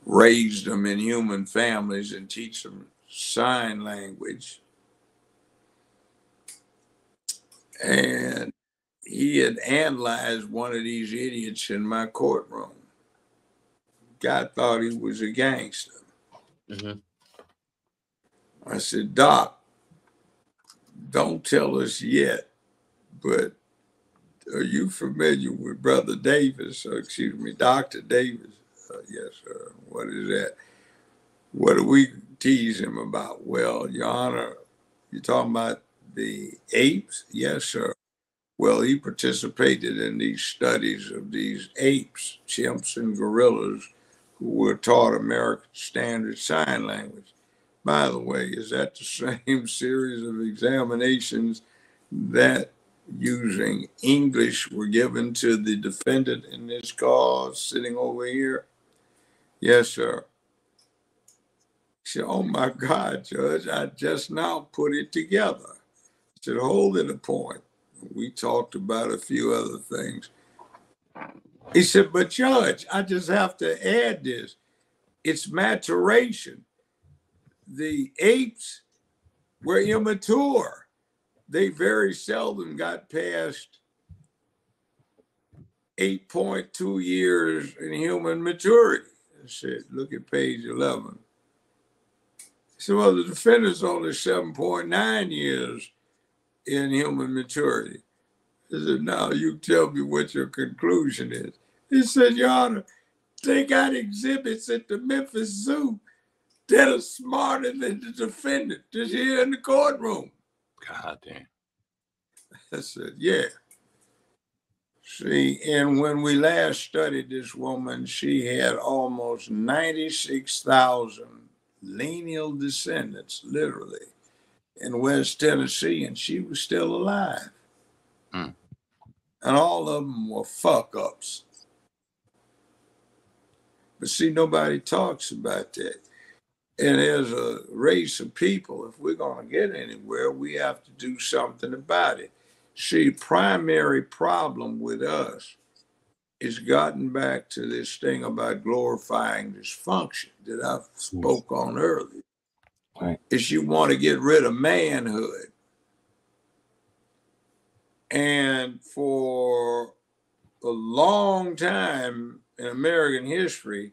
raise them in human families and teach them sign language. And he had analyzed one of these idiots in my courtroom. Guy thought he was a gangster. Mhm. I said, Doc, don't tell us yet, but are you familiar with Brother Davis? Or excuse me, Dr. Davis? Uh, yes, sir. What is that? What do we tease him about? Well, Your Honor, you're talking about the apes? Yes, sir. Well, he participated in these studies of these apes, chimps, and gorillas who were taught American Standard Sign Language. By the way, is that the same series of examinations that using English were given to the defendant in this cause sitting over here? Yes, sir. She Oh my God, Judge, I just now put it together. I said, Hold it a point. We talked about a few other things. He said, But Judge, I just have to add this. It's maturation the apes were immature. They very seldom got past 8.2 years in human maturity. I said, look at page 11. So, well, the defendant's only 7.9 years in human maturity. I said, now you tell me what your conclusion is. He said, Your Honor, they got exhibits at the Memphis Zoo that are smarter than the defendant just here in the courtroom. God damn. I said, yeah. See, and when we last studied this woman, she had almost 96,000 lineal descendants, literally, in West Tennessee, and she was still alive. Hmm. And all of them were fuck ups. But see, nobody talks about that. And as a race of people, if we're going to get anywhere, we have to do something about it. See, primary problem with us is gotten back to this thing about glorifying dysfunction that I spoke on earlier. Right. Is you want to get rid of manhood. And for a long time in American history,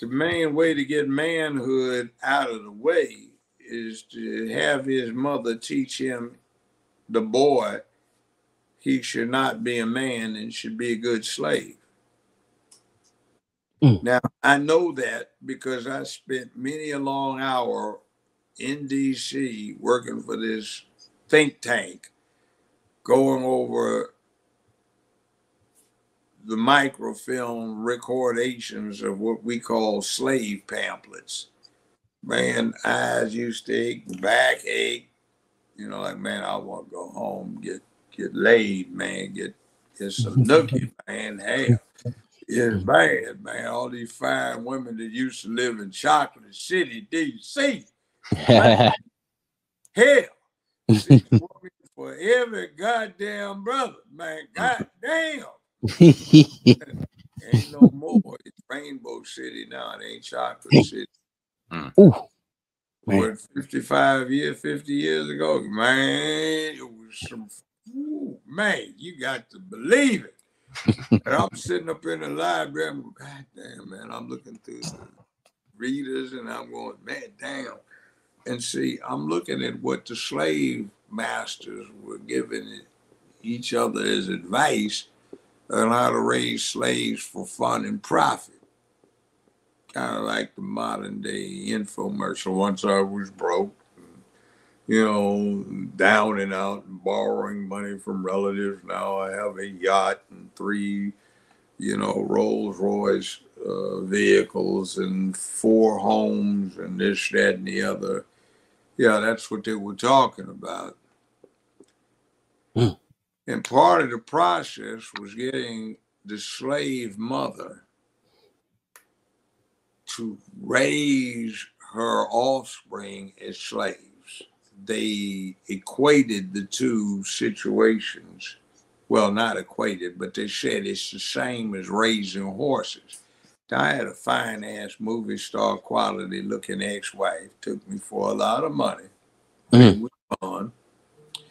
the main way to get manhood out of the way is to have his mother teach him, the boy, he should not be a man and should be a good slave. Mm. Now, I know that because I spent many a long hour in DC working for this think tank, going over the microfilm recordations of what we call slave pamphlets. Man, eyes used to ache, back ache. You know, like man, I want to go home, get get laid, man, get get some nookie, man. Hell, it's bad, man. All these fine women that used to live in Chocolate City, D.C. Hell, for every goddamn brother, man. Goddamn. Ain't no more. It's Rainbow City now. It ain't Chocolate City. Mm. Ooh. Man. 55 years, 50 years ago, man, it was some, ooh, man, you got to believe it. And I'm sitting up in the library, I'm going, God damn, man, I'm looking through the readers and I'm going, man, damn. And see, I'm looking at what the slave masters were giving each other as advice on how to raise slaves for fun and profit. Kind of like the modern day infomercial. Once I was broke, you know, down and out and borrowing money from relatives. Now I have a yacht and three, you know, Rolls Royce uh, vehicles and four homes and this, that, and the other. Yeah, that's what they were talking about. Hmm. And part of the process was getting the slave mother to raise her offspring as slaves. They equated the two situations. Well, not equated, but they said it's the same as raising horses. I had a fine ass movie star quality looking ex wife, took me for a lot of money. Mhm. on.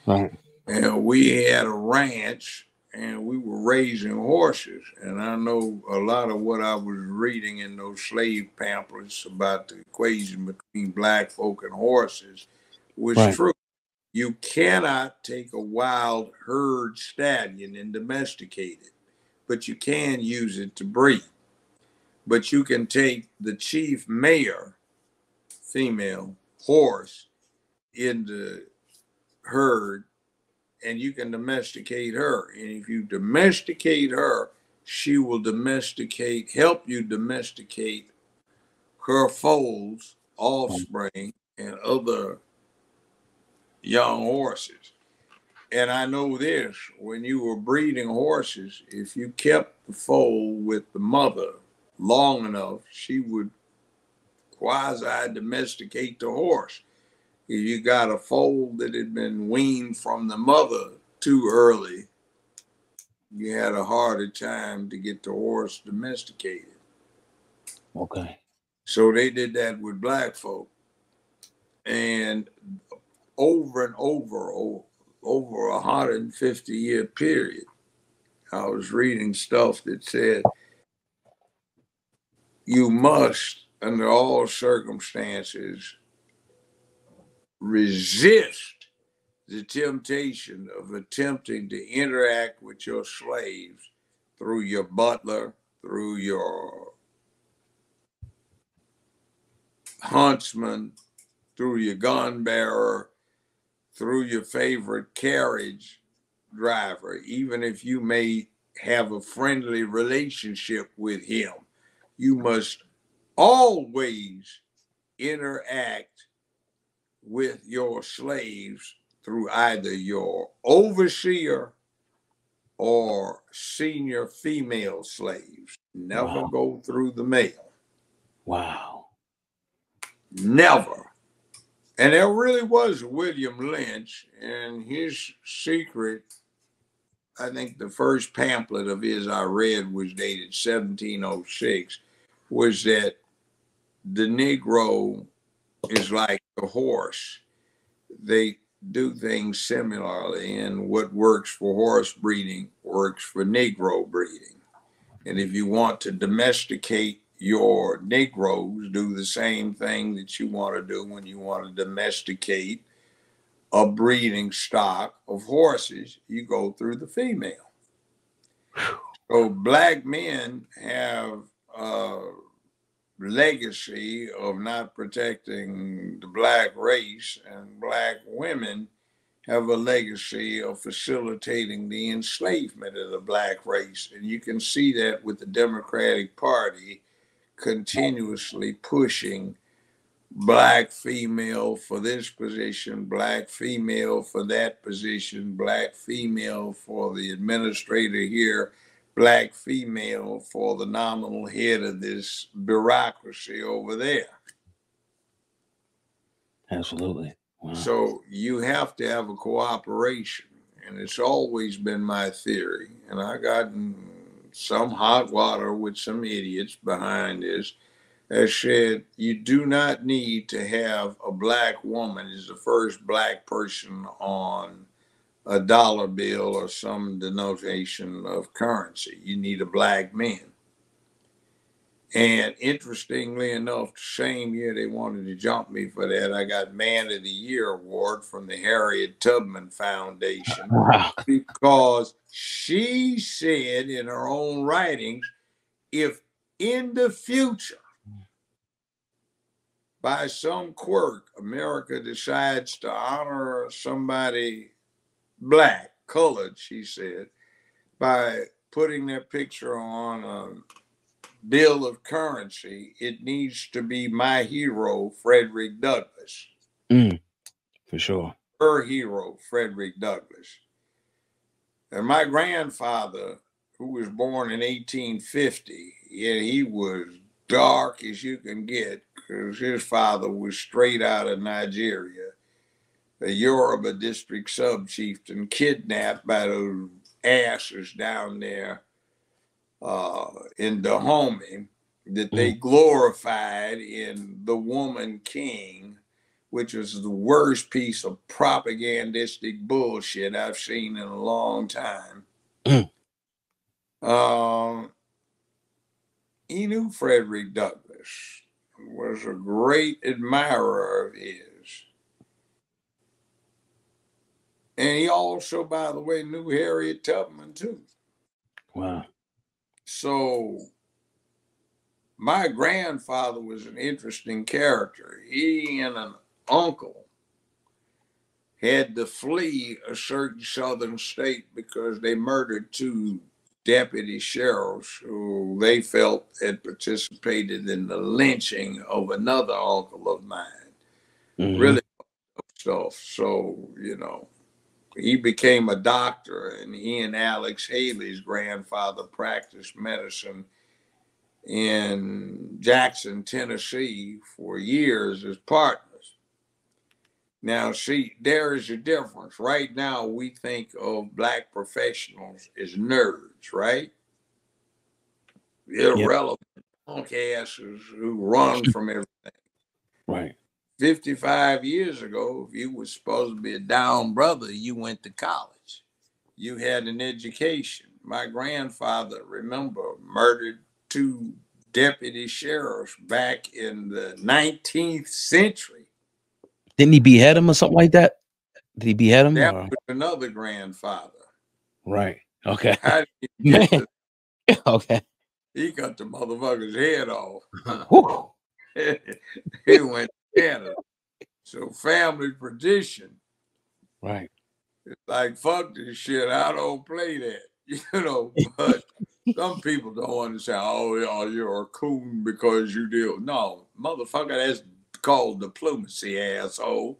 Right. And we had a ranch and we were raising horses. And I know a lot of what I was reading in those slave pamphlets about the equation between black folk and horses was Right. true. You cannot take a wild herd stallion and domesticate it, but you can use it to breed. But you can take the chief mare, female horse, in the herd and you can domesticate her. And if you domesticate her, she will domesticate, help you domesticate her foals, offspring, and other young horses. And I know this when you were breeding horses, if you kept the foal with the mother long enough, she would quasi domesticate the horse. If you got a foal that had been weaned from the mother too early, you had a harder time to get the horse domesticated. Okay. So they did that with black folk. And over and over, over a 150 year period, I was reading stuff that said you must, under all circumstances, resist the temptation of attempting to interact with your slaves through your butler, through your huntsman, through your gun bearer, through your favorite carriage driver, even if you may have a friendly relationship with him, you must always interact with your slaves through either your overseer or senior female slaves. Never Wow. go through the male. Wow. Never. And there really was William Lynch, and his secret, I think the first pamphlet of his I read was dated 1706, was that the Negro is like a horse. They do things similarly, and what works for horse breeding works for Negro breeding. And if you want to domesticate your Negroes, do the same thing that you want to do when you want to domesticate a breeding stock of horses. You go through the female. So black men have a legacy of not protecting the black race, and black women have a legacy of facilitating the enslavement of the black race. And you can see that with the Democratic Party continuously pushing black female for this position, black female for that position, black female for the administrator here, black female for the nominal head of this bureaucracy over there. Absolutely. Wow. So you have to have a cooperation. And it's always been my theory. And I got in some hot water with some idiots behind this. that said you do not need to have a black woman as the first black person on a dollar bill or some denotation of currency. You need a black man. And interestingly enough, the same year they wanted to jump me for that, I got Man of the Year award from the Harriet Tubman Foundation Wow. because she said in her own writings, if in the future, by some quirk, America decides to honor somebody black, colored, she said, by putting their picture on a bill of currency, it needs to be my hero, Frederick Douglass Mm, for sure. her hero, Frederick Douglass. And my grandfather, who was born in 1850, yeah, he was dark as you can get because his father was straight out of Nigeria, a Yoruba district sub chieftain, kidnapped by those asses down there uh, in Dahomey that they glorified in The Woman King which was the worst piece of propagandistic bullshit I've seen in a long time. Mm. Um, he knew Frederick Douglass, was a great admirer of his. And he also, by the way, knew Harriet Tubman too. Wow. So my grandfather was an interesting character. He and an uncle had to flee a certain southern state because they murdered two deputy sheriffs who they felt had participated in the lynching of another uncle of mine. Mhm. Really stuff. So, you know, he became a doctor, and he and Alex Haley's grandfather practiced medicine in Jackson, Tennessee for years as partners. Now, see, there is a difference. Right now, we think of black professionals as nerds, right? Irrelevant punk asses who run from everything. Right. 55 years ago, if you were supposed to be a down brother, you went to college. You had an education. My grandfather, remember, murdered two deputy sheriffs back in the 19th century. Didn't he behead him or something like that? Did he behead him? That or- was another grandfather. Right. Okay. How did he, get the- okay. he cut the motherfucker's head off. He went Canada. So family tradition. Right. It's like fuck this shit. I don't play that. You know, but some people don't understand. Oh, you're a coon because you deal. No, motherfucker, that's called diplomacy, asshole.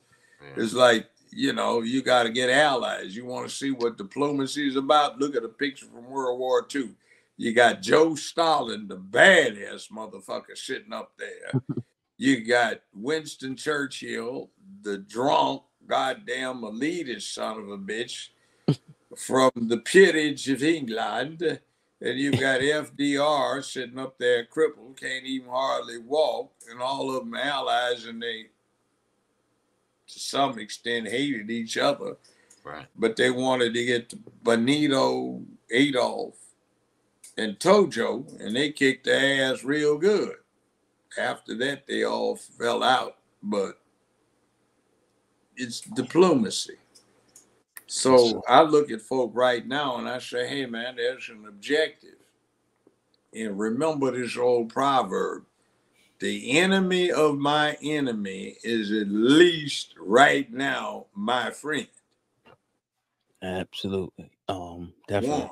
It's like, you know, you got to get allies. You want to see what diplomacy is about? Look at a picture from World War II. You got Joe Stalin, the badass motherfucker, sitting up there. you got Winston Churchill, the drunk, goddamn elitist son of a bitch from the peerage of England. And you've got FDR sitting up there crippled, can't even hardly walk, and all of them allies, and they, to some extent, hated each other Right. but they wanted to get Benito, Adolf, and Tojo, and they kicked their ass real good. After that, they all fell out, but it's diplomacy. So I look at folk right now and I say, hey, man, there's an objective. And remember this old proverb the enemy of my enemy is at least right now my friend. Absolutely. Um, definitely. One.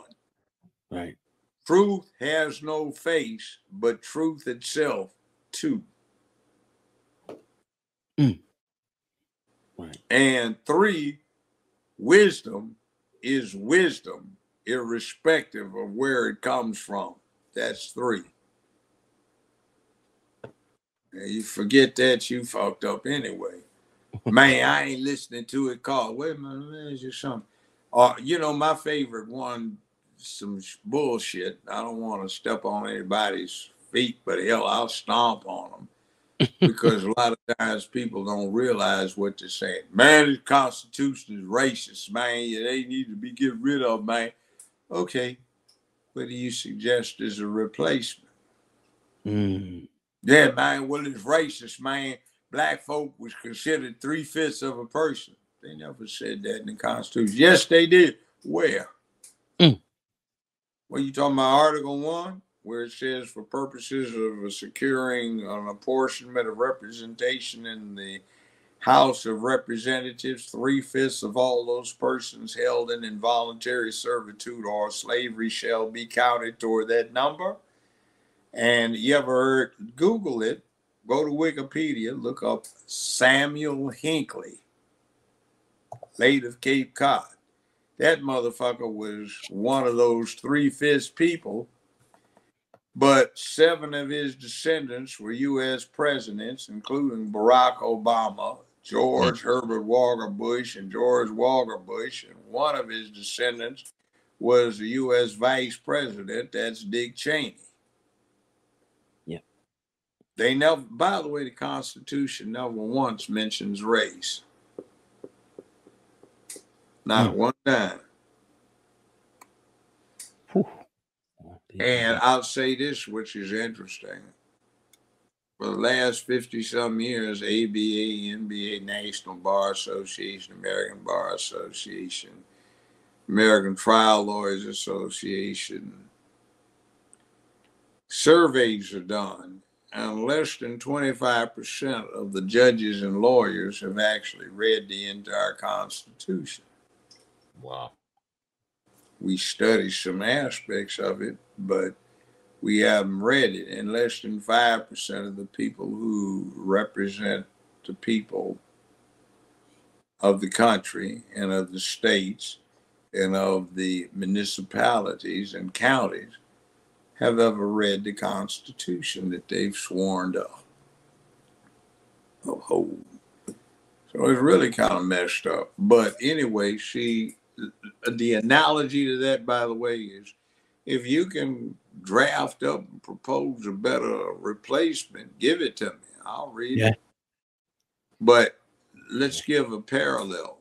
Right. Truth has no face, but truth itself, too. Right. And three, wisdom is wisdom, irrespective of where it comes from. That's three. And you forget that, you fucked up anyway. Man, I ain't listening to it call. Wait a minute, where's your son? Uh, you know, my favorite one, some bullshit. I don't want to step on anybody's feet, but hell, I'll stomp on them because a lot of times people don't realize what they're saying. Man, the Constitution is racist, man. They need to be get rid of, man. Okay, what do you suggest as a replacement? Mm. Yeah, man. Well, it's racist, man. Black folk was considered three fifths of a person. They never said that in the Constitution. Yes, they did. Where? Mm. Well, you talking about Article One, where it says for purposes of securing an apportionment of representation in the House of Representatives, three fifths of all those persons held in involuntary servitude or slavery shall be counted toward that number. And you ever heard, Google it, go to Wikipedia, look up Samuel Hinckley, late of Cape Cod. That motherfucker was one of those three fifths people, but seven of his descendants were U.S. presidents, including Barack Obama, George Herbert Walker Bush, and George Walker Bush. And one of his descendants was the U.S. vice president, that's Dick Cheney. Yeah. They never, by the way, the Constitution never once mentions race. Not hmm. one time. And mm-hmm. I'll say this, which is interesting. For the last 50 some years, ABA, NBA, National Bar Association, American Bar Association, American Trial Lawyers Association, surveys are done, and less than 25% of the judges and lawyers have actually read the entire Constitution Wow. we study some aspects of it, but we haven't read it. And less than 5% of the people who represent the people of the country and of the states and of the municipalities and counties have ever read the Constitution that they've sworn to uphold. So it's really kind of messed up. But anyway, she the analogy to that, by the way, is if you can draft up and propose a better replacement, give it to me. I'll read Yeah. it. But let's give a parallel.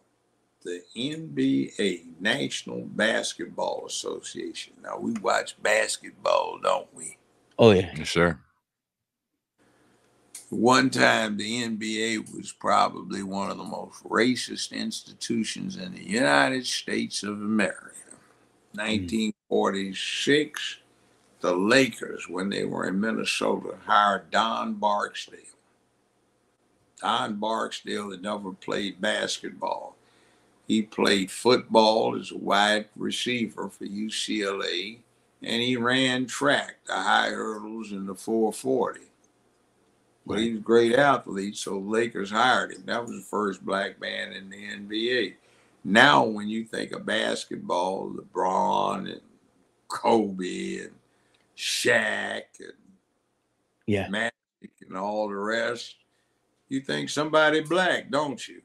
The NBA, National Basketball Association. Now we watch basketball, don't we? Oh yeah. Yes, sir. One time, the NBA was probably one of the most racist institutions in the United States of America. Mm. 1946, the Lakers, when they were in Minnesota, hired Don Barksdale. Don Barksdale had never played basketball. He played football as a wide receiver for UCLA, and he ran track, the high hurdles, and the 440. But he was a great athlete, so Lakers hired him. That was the first black man in the NBA. Now, when you think of basketball, LeBron and Kobe and Shaq and Yeah. Magic and all the rest, you think somebody black, don't you?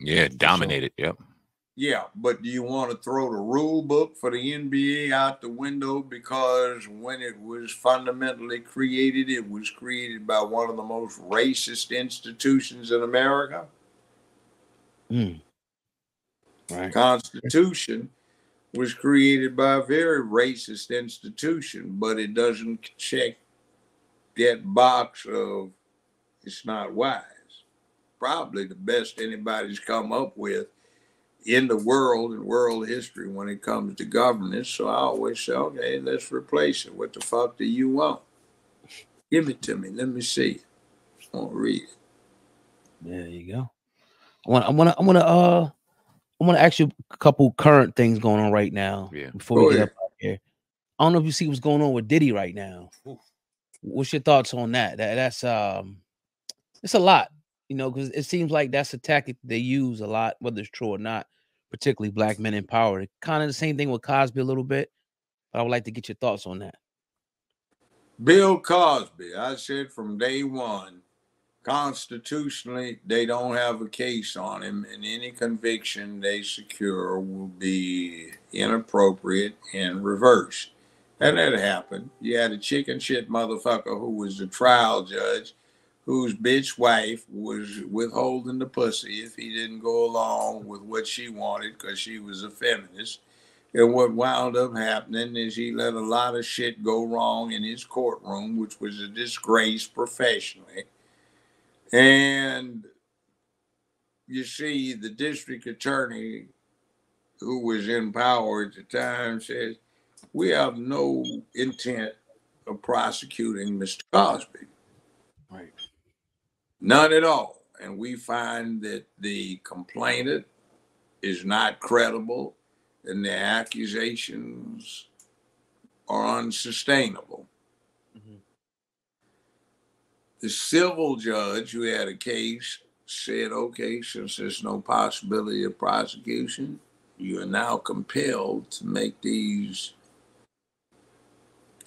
Yeah, dominated. Yep. Yeah, but do you want to throw the rule book for the NBA out the window because when it was fundamentally created, it was created by one of the most racist institutions in America? Mm. Right. Constitution was created by a very racist institution, but it doesn't check that box of it's not wise. Probably the best anybody's come up with in the world and world history when it comes to governance. So I always say, okay, let's replace it. What the fuck do you want? Give it to me. Let me see it. I want to read it. There you go. I want. I want to. I want to. Uh, I want to ask you a couple current things going on right now. Yeah. Before Go we get ahead. up here, I don't know if you see what's going on with Diddy right now. What's your thoughts on that? That that's um, it's a lot, you know, because it seems like that's a tactic they use a lot, whether it's true or not. Particularly black men in power. Kind of the same thing with Cosby a little bit, but I would like to get your thoughts on that. Bill Cosby, I said from day one, constitutionally, they don't have a case on him, and any conviction they secure will be inappropriate and reversed. And that happened. You had a chicken shit motherfucker who was the trial judge, whose bitch wife was withholding the pussy if he didn't go along with what she wanted because she was a feminist. And what wound up happening is he let a lot of shit go wrong in his courtroom, which was a disgrace professionally. And you see, the district attorney who was in power at the time says, We have no intent of prosecuting Mr. Cosby. Right. None at all. And we find that the complainant is not credible and the accusations are unsustainable. The civil judge who had a case said, okay, since there's no possibility of prosecution, you are now compelled to make these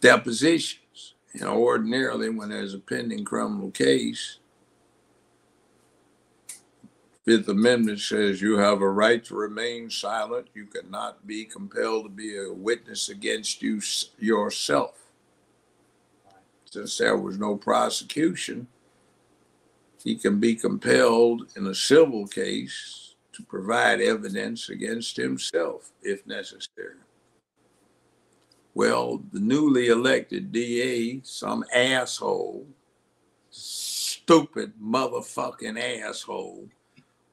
depositions. And ordinarily, when there's a pending criminal case, Fifth Amendment says you have a right to remain silent. You cannot be compelled to be a witness against you yourself. Since there was no prosecution, he can be compelled in a civil case to provide evidence against himself if necessary. Well, the newly elected DA, some asshole, stupid motherfucking asshole,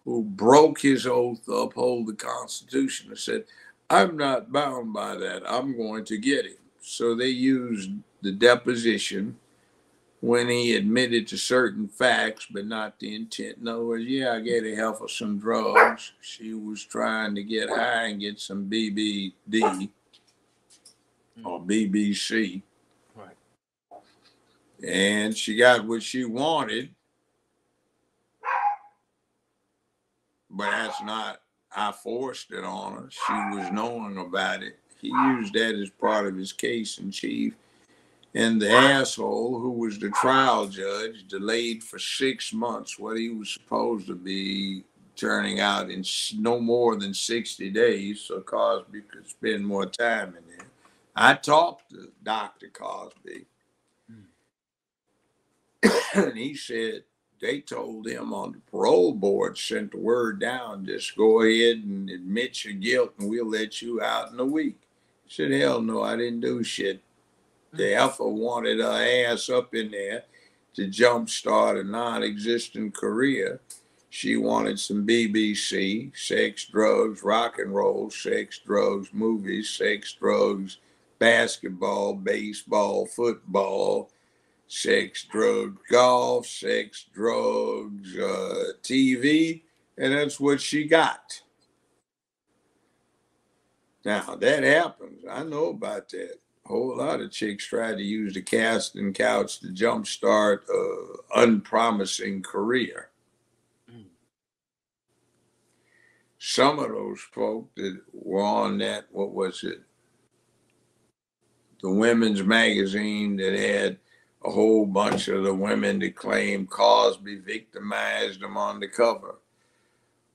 who broke his oath to uphold the Constitution and said, I'm not bound by that. I'm going to get him. So they used the deposition when he admitted to certain facts, but not the intent. In other words, yeah, I gave a heifer some drugs. She was trying to get high and get some BBD mm. or BBC. Right. And she got what she wanted. But that's not, I forced it on her. She was knowing about it. He used that as part of his case in chief. And the asshole who was the trial judge delayed for six months what he was supposed to be turning out in no more than 60 days so Cosby could spend more time in there. I talked to Dr. Cosby, hmm. and he said they told him on the parole board, sent the word down, just go ahead and admit your guilt and we'll let you out in a week. He said, hell no, I didn't do shit. The alpha wanted her ass up in there to jumpstart a non-existent career. She wanted some BBC, sex, drugs, rock and roll, sex, drugs, movies, sex, drugs, basketball, baseball, football, sex, drugs, golf, sex, drugs, uh, TV, and that's what she got. Now that happens. I know about that. Whole lot of chicks try to use the casting couch to jumpstart a unpromising career. Some of those folk that were on that, what was it? The women's magazine that had a whole bunch of the women that claimed Cosby victimized them on the cover.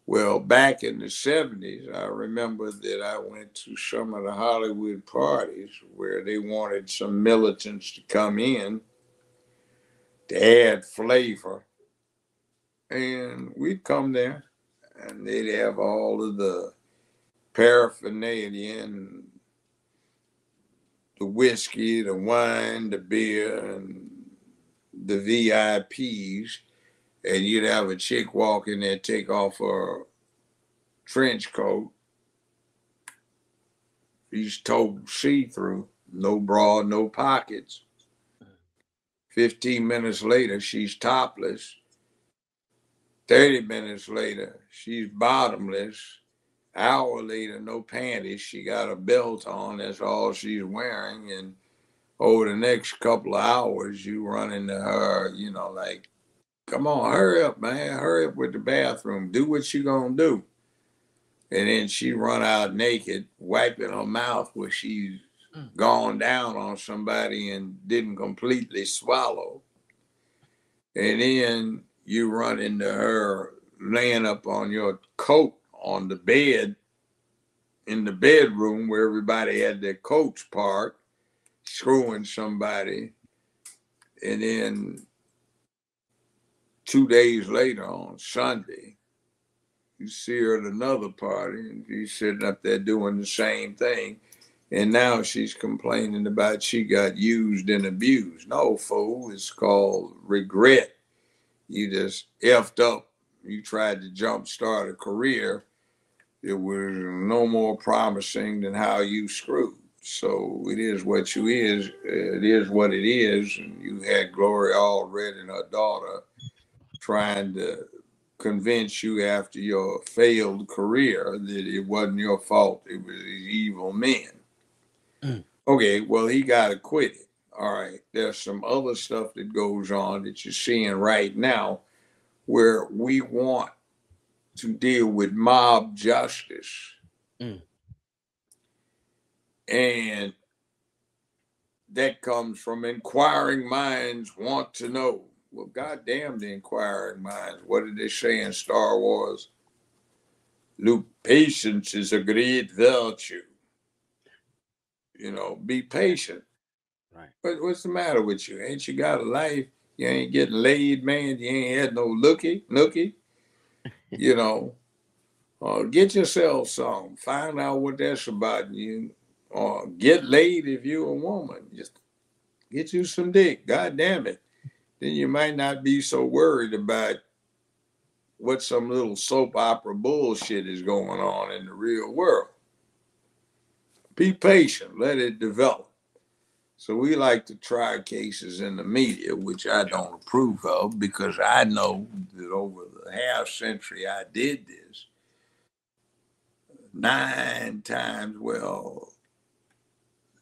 Well, back in the 70s, I remember that I went to some of the Hollywood parties where they wanted some militants to come in to add flavor. And we'd come there and they'd have all of the paraphernalia and the whiskey, the wine, the beer, and the VIPs. And you'd have a chick walk in there, take off her trench coat. She's total see through, no bra, no pockets. 15 minutes later, she's topless. 30 minutes later, she's bottomless. Hour later, no panties. She got a belt on. That's all she's wearing. And over the next couple of hours, you run into her, you know, like, come on, hurry up, man. Hurry up with the bathroom. Do what you gonna do. And then she run out naked, wiping her mouth where she's Mm. gone down on somebody and didn't completely swallow. And then you run into her laying up on your coat on the bed in the bedroom where everybody had their coats parked. screwing somebody, and then two days later on Sunday, you see her at another party and she's sitting up there doing the same thing. And now she's complaining about she got used and abused. No, fool, it's called regret. You just effed up. You tried to jumpstart a career. It was no more promising than how you screwed. So it is what you is. It is what it is. And you had Gloria Allred and her daughter trying to convince you after your failed career that it wasn't your fault. It was these evil men. Mm. Okay, well, he got acquitted. All right. There's some other stuff that goes on that you're seeing right now where we want to deal with mob justice. Mm. And that comes from inquiring minds want to know. Well, goddamn the inquiring minds. What did they say in Star Wars? Luke, patience is a great virtue. You know, be patient. Right. But what's the matter with you? Ain't you got a life? You ain't getting laid, man. You ain't had no looky, nookie. you know, uh, get yourself some. Find out what that's about. You or uh, get laid if you're a woman. Just get you some dick. God damn it then you might not be so worried about what some little soap opera bullshit is going on in the real world. Be patient, let it develop. So we like to try cases in the media, which I don't approve of because I know that over the half century I did this, nine times, well,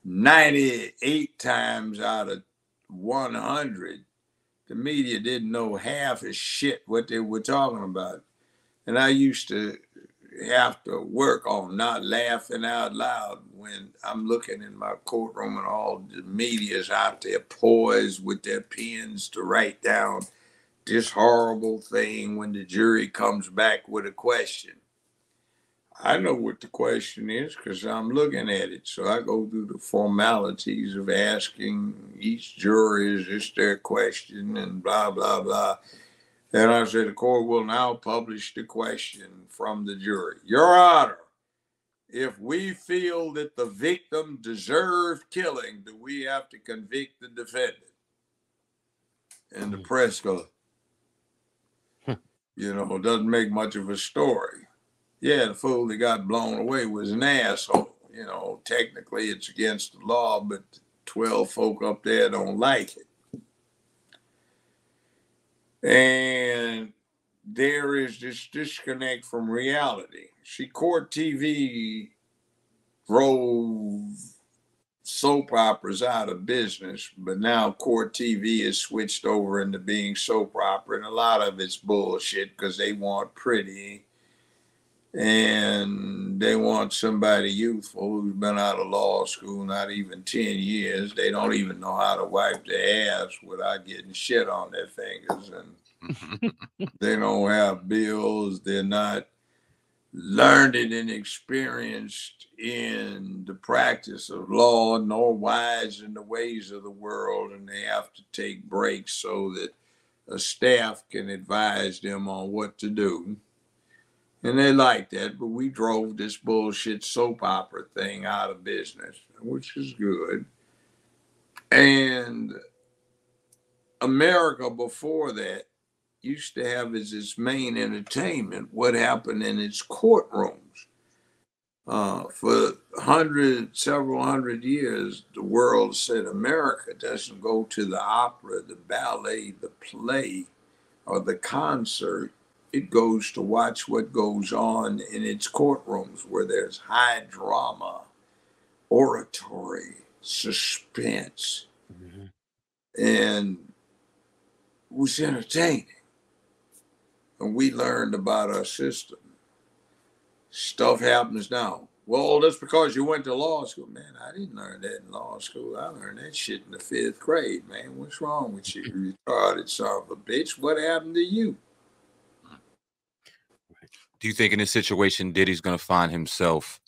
98 times out of 100, the media didn't know half as shit what they were talking about. And I used to have to work on not laughing out loud when I'm looking in my courtroom and all the media's out there poised with their pens to write down this horrible thing when the jury comes back with a question. I know what the question is because I'm looking at it. So I go through the formalities of asking each jury, is this their question, and blah, blah, blah. And I said, the court will now publish the question from the jury. Your Honor, if we feel that the victim deserved killing, do we have to convict the defendant? And the hmm. press goes, you know, it doesn't make much of a story yeah, the fool that got blown away was an asshole. You know, technically it's against the law, but 12 folk up there don't like it. And there is this disconnect from reality. See, court TV drove soap operas out of business, but now court TV is switched over into being soap opera, and a lot of it's bullshit because they want pretty and they want somebody youthful who's been out of law school not even 10 years. They don't even know how to wipe their ass without getting shit on their fingers. And they don't have bills. They're not learned and experienced in the practice of law, nor wise in the ways of the world. And they have to take breaks so that a staff can advise them on what to do and they liked that, but we drove this bullshit soap opera thing out of business, which is good. And America before that used to have as its main entertainment what happened in its courtrooms. Uh, for hundred, several hundred years, the world said America doesn't go to the opera, the ballet, the play, or the concert it goes to watch what goes on in its courtrooms where there's high drama, oratory, suspense, mm-hmm. and it was entertaining. And we learned about our system. Stuff happens now. Well, that's because you went to law school. Man, I didn't learn that in law school. I learned that shit in the fifth grade, man. What's wrong with you, you retarded son of a bitch? What happened to you? Do you think in this situation Diddy's going to find himself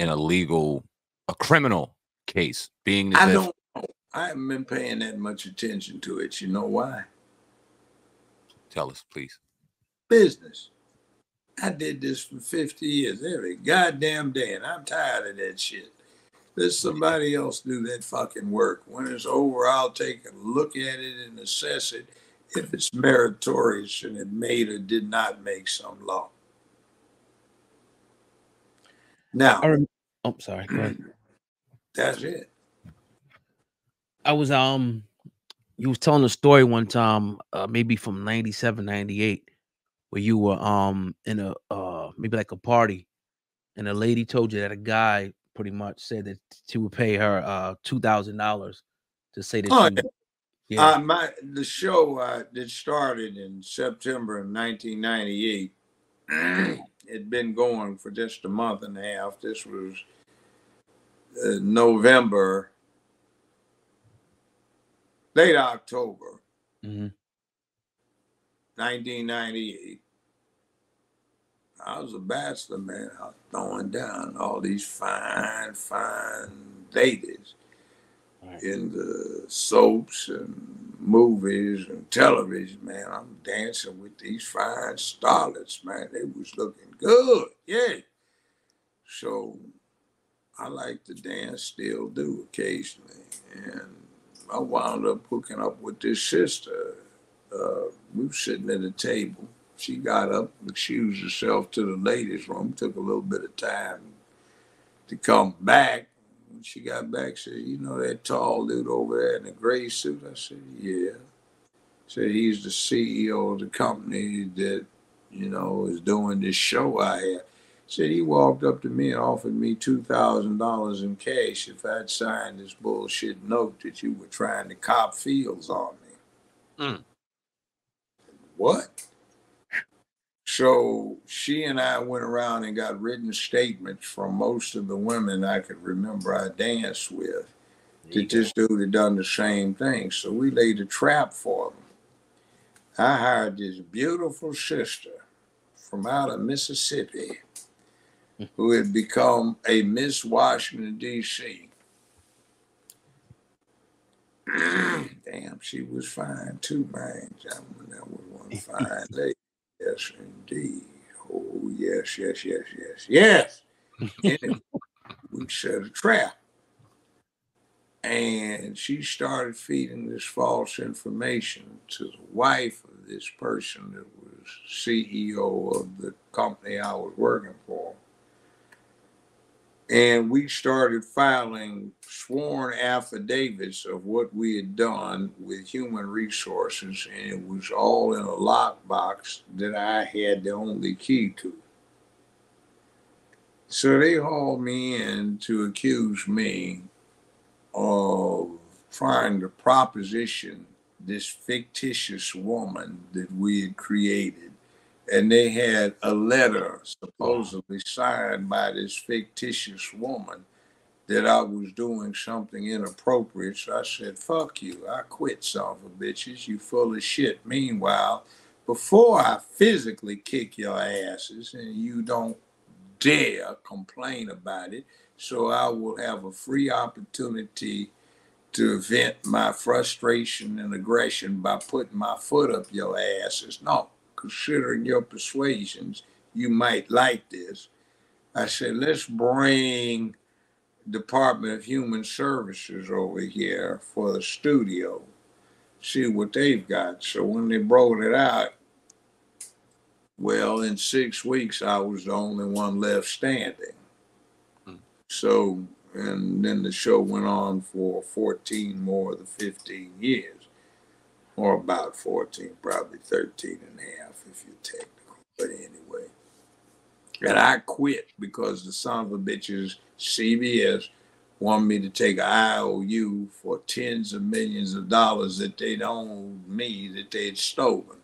in a legal, a criminal case? Being I don't know. I haven't been paying that much attention to it. You know why? Tell us, please. Business. I did this for 50 years every goddamn day, and I'm tired of that shit. Let somebody else do that fucking work. When it's over, I'll take a look at it and assess it if it's meritorious and it made or did not make some law. Now, I rem- oh, sorry. That's it. I was um you was telling a story one time, uh maybe from 97, 98, where you were um in a uh maybe like a party and a lady told you that a guy pretty much said that she would pay her uh two thousand dollars to say that Oh, she yeah. Uh, my the show uh, that started in September of 1998 had been going for just a month and a half. This was uh, November, late October, Mhm. 1998. I was a bachelor, man. I was throwing down all these fine, fine ladies Right. in the soaps and movies and television, man. I'm dancing with these fine starlets, man. They was looking good, yeah. So I like to dance, still do occasionally. And I wound up hooking up with this sister. Uh, we were sitting at a table. She got up, excused herself to the ladies' room, took a little bit of time to come back. When she got back, she said, You know that tall dude over there in the gray suit? I said, Yeah. Said he's the CEO of the company that, you know, is doing this show I have. Said he walked up to me and offered me two thousand dollars in cash if I'd signed this bullshit note that you were trying to cop fields on me. Mm. What? So she and I went around and got written statements from most of the women I could remember I danced with that this dude had done the same thing. So we laid a trap for them. I hired this beautiful sister from out of Mississippi who had become a Miss Washington, D.C. Damn, she was fine too, man. Gentlemen, that was one fine lady. Yes, indeed. Oh, yes, yes, yes, yes, yes. Anyway, we set a trap. And she started feeding this false information to the wife of this person that was CEO of the company I was working for. And we started filing sworn affidavits of what we had done with human resources, and it was all in a lockbox that I had the only key to. So they hauled me in to accuse me of trying to proposition this fictitious woman that we had created. And they had a letter supposedly oh. signed by this fictitious woman that I was doing something inappropriate. So I said, fuck you. I quit, son of a bitches. You full of shit. Meanwhile, before I physically kick your asses and you don't dare complain about it, so I will have a free opportunity to vent my frustration and aggression by putting my foot up your asses. No, considering your persuasions, you might like this. I said, let's bring Department of Human Services over here for the studio, see what they've got. So when they brought it out, well, in six weeks, I was the only one left standing. Hmm. So, and then the show went on for 14 more than 15 years, or about 14, probably 13 and a half if you're technical. But anyway, and I quit because the son of a bitches, CBS, wanted me to take an IOU for tens of millions of dollars that they'd owed me that they'd stolen.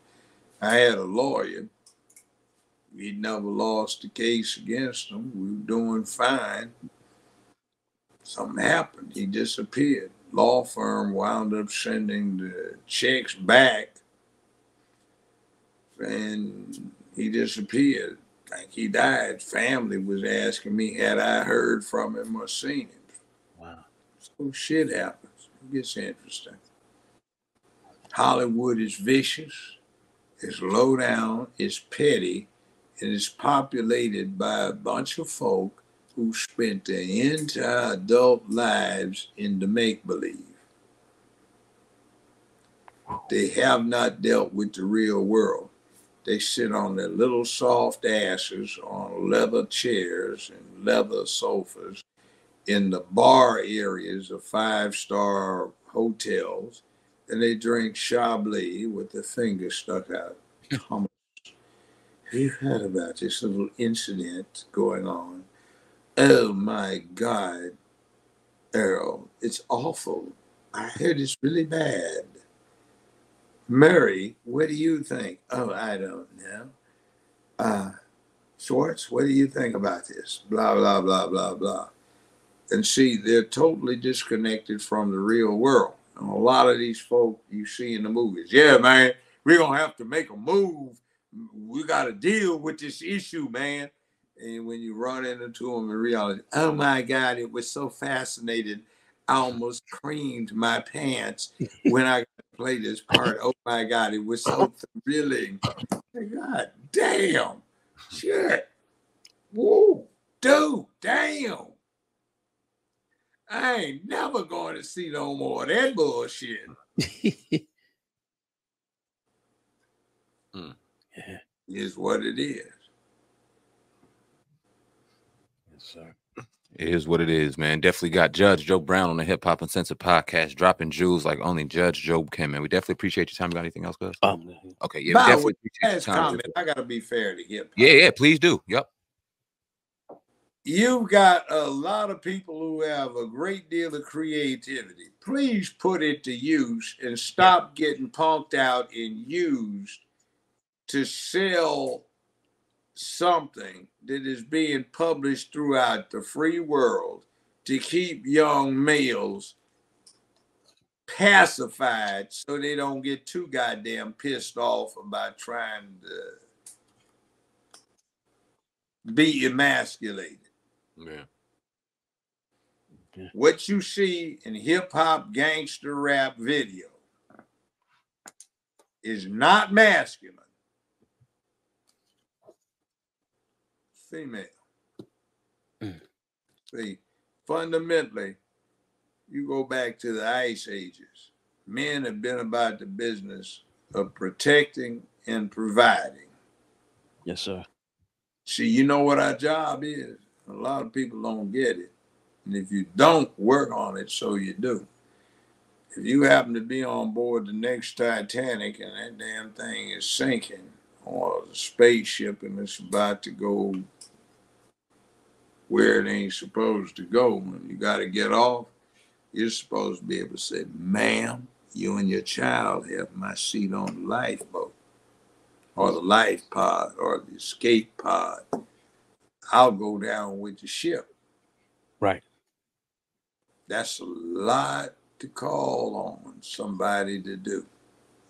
I had a lawyer. We'd never lost a case against him. We were doing fine. Something happened. He disappeared. Law firm wound up sending the checks back and he disappeared. Think he died. Family was asking me had I heard from him or seen him. Wow. So shit happens. It gets interesting. Hollywood is vicious, it's low down, it's petty, and it's populated by a bunch of folk who spent their entire adult lives in the make believe. They have not dealt with the real world. They sit on their little soft asses on leather chairs and leather sofas in the bar areas of five star hotels, and they drink Chablis with their fingers stuck out. Have you heard about this little incident going on? Oh my God, Earl, it's awful. I heard it's really bad. Mary, what do you think? Oh, I don't know. Uh, Schwartz, what do you think about this? Blah, blah, blah, blah, blah. And see, they're totally disconnected from the real world. And a lot of these folk you see in the movies, yeah, man, we're going to have to make a move. We got to deal with this issue, man. And when you run into them in reality, oh my God, it was so fascinating. I almost creamed my pants when I played this part. Oh my God, it was so thrilling. God damn. Shit. Whoa, dude, damn. I ain't never going to see no more of that bullshit. mm. yeah. Is what it is. Sir. It is what it is, man. Definitely got Judge Joe Brown on the Hip Hop Uncensored podcast, dropping jewels like only Judge Joe can, man. We definitely appreciate your time. You got anything else, guys? Um, okay, yeah, By definitely appreciate your time. Comment, I gotta be fair to hip. Yeah, yeah, please do. Yep. You've got a lot of people who have a great deal of creativity. Please put it to use and stop getting punked out and used to sell something that is being published throughout the free world to keep young males pacified so they don't get too goddamn pissed off about trying to be emasculated. Yeah. What you see in hip hop gangster rap video is not masculine. Female. Mm. See, fundamentally, you go back to the ice ages. Men have been about the business of protecting and providing. Yes, sir. See, you know what our job is. A lot of people don't get it. And if you don't work on it, so you do. If you happen to be on board the next Titanic and that damn thing is sinking, or the spaceship and it's about to go where it ain't supposed to go. When you got to get off, you're supposed to be able to say, ma'am, you and your child have my seat on the lifeboat or the life pod or the escape pod. I'll go down with the ship. Right. That's a lot to call on somebody to do.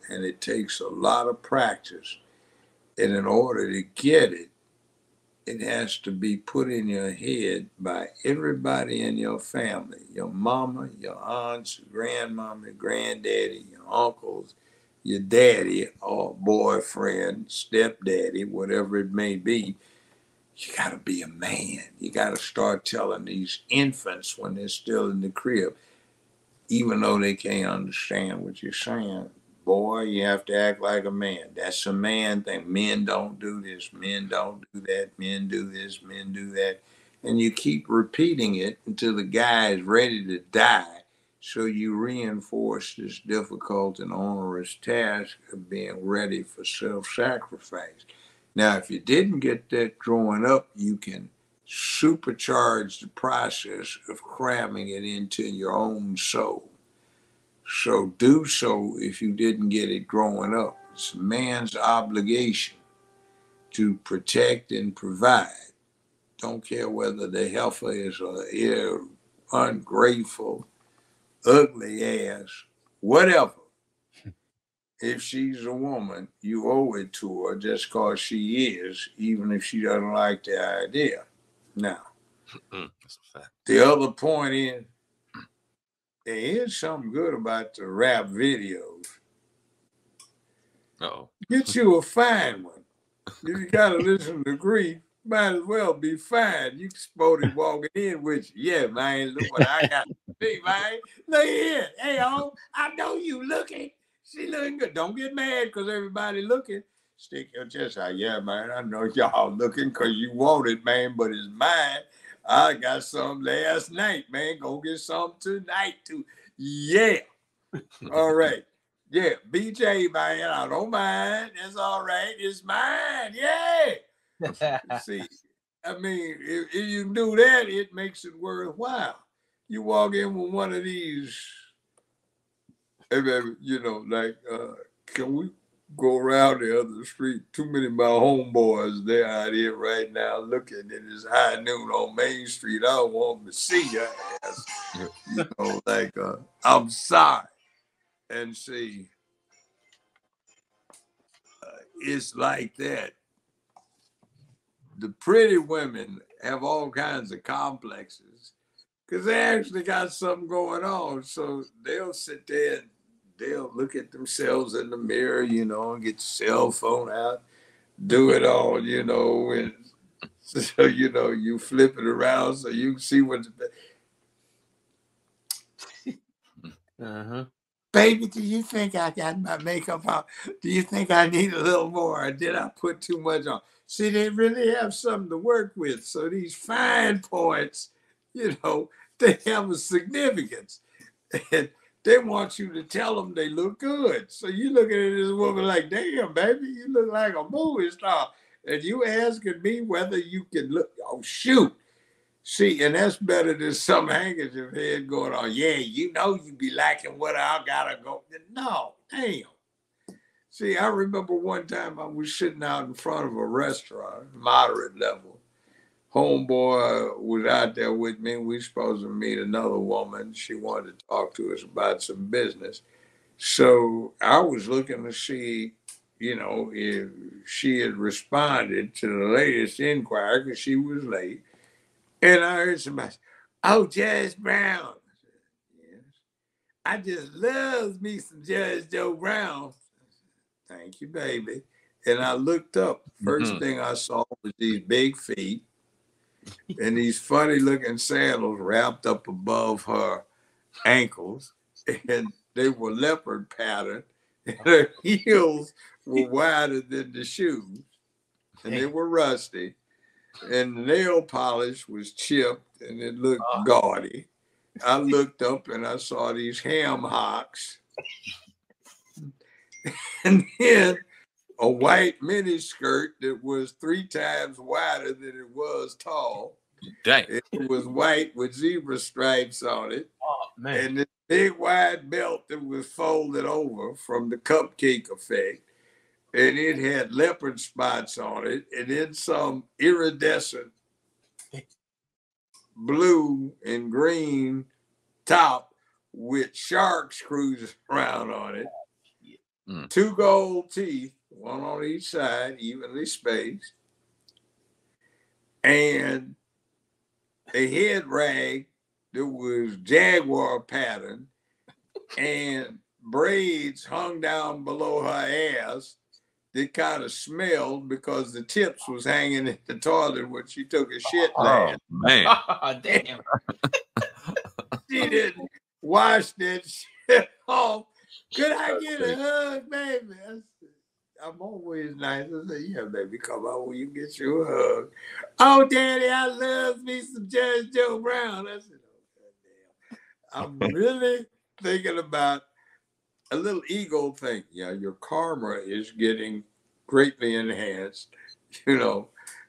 And it takes a lot of practice. And in order to get it, it has to be put in your head by everybody in your family your mama, your aunts, your grandmama, your granddaddy, your uncles, your daddy, or boyfriend, stepdaddy, whatever it may be. You got to be a man. You got to start telling these infants when they're still in the crib, even though they can't understand what you're saying, boy, you have to act like a man. That's a man thing. Men don't do this. Men don't do that. Men do this. Men do that. And you keep repeating it until the guy is ready to die. So you reinforce this difficult and onerous task of being ready for self sacrifice. Now, if you didn't get that growing up, you can supercharge the process of cramming it into your own soul. So do so if you didn't get it growing up. It's man's obligation to protect and provide. Don't care whether the heifer is a ungrateful, ugly ass, whatever. if she's a woman, you owe it to her just because she is, even if she doesn't like the idea. Now, the other point is there is something good about the rap videos. Oh, Get you a fine one. If you gotta listen to grief, might as well be fine. You to walking in with you. Yeah, man, look what I got. See, man, look here. Hey, oh, I know you looking. She looking good. Don't get mad because everybody looking. Stick your chest out. Yeah, man, I know y'all looking because you want it, man, but it's mine. I got some last night, man. Go get some tonight, too. Yeah. All right. Yeah, BJ, man, I don't mind. It's all right. It's mine. Yeah. See, I mean, if, if you do that, it makes it worthwhile. You walk in with one of these, hey, baby, you know, like, uh, can we go around the other street? Too many of my homeboys, they're out here right now looking at this high noon on Main Street. I don't want to see your ass. You know, like, uh, I'm sorry. And see, uh, it's like that the pretty women have all kinds of complexes because they actually got something going on. So they'll sit there and they'll look at themselves in the mirror, you know, and get the cell phone out, do it all, you know, and so you know you flip it around so you can see what's. Uh-huh. Baby, do you think I got my makeup on? Do you think I need a little more, or did I put too much on? See, they really have something to work with. So these fine points, you know, they have a significance. And they want you to tell them they look good. So you looking at this woman like, damn, baby, you look like a movie star. And you asking me whether you can look, oh, shoot. See, and that's better than some handkerchief head going on. Yeah, you know you be liking what I gotta go. No, damn. See, I remember one time I was sitting out in front of a restaurant, moderate level. Homeboy was out there with me. We supposed to meet another woman. She wanted to talk to us about some business. So I was looking to see, you know, if she had responded to the latest inquiry because she was late. And I heard somebody, say, oh, Judge Brown. I said, yes. I just love me some Judge Joe Brown. Thank you, baby. And I looked up. 1st Mhm. thing I saw was these big feet and these funny looking sandals wrapped up above her ankles. And they were leopard pattern. And her heels were wider than the shoes. And they were rusty. And the nail polish was chipped and it looked Oh. gaudy. I looked up and I saw these ham hocks. and then a white mini skirt that was three times wider than it was tall. dang. It was white with zebra stripes on it, Oh, man. and this big wide belt that was folded over from the cupcake effect. And it had leopard spots on it, and then some iridescent blue and green top with sharks cruising around on it. Mm. Two gold teeth, one on each side, evenly spaced, and a head rag that was jaguar pattern, and braids hung down below her ass that kind of smelled because the tips was hanging in the toilet when she took a shit Oh last man. Oh, damn. she didn't wash that shit off. Could I get a hug, baby? I'm always nice. I say, yeah, baby, come on, you get you a hug. Oh, daddy, I love me some Judge Joe Brown. I said, oh, goddamn. I'm really thinking about a little ego thing. Yeah, your karma is getting greatly enhanced. You know,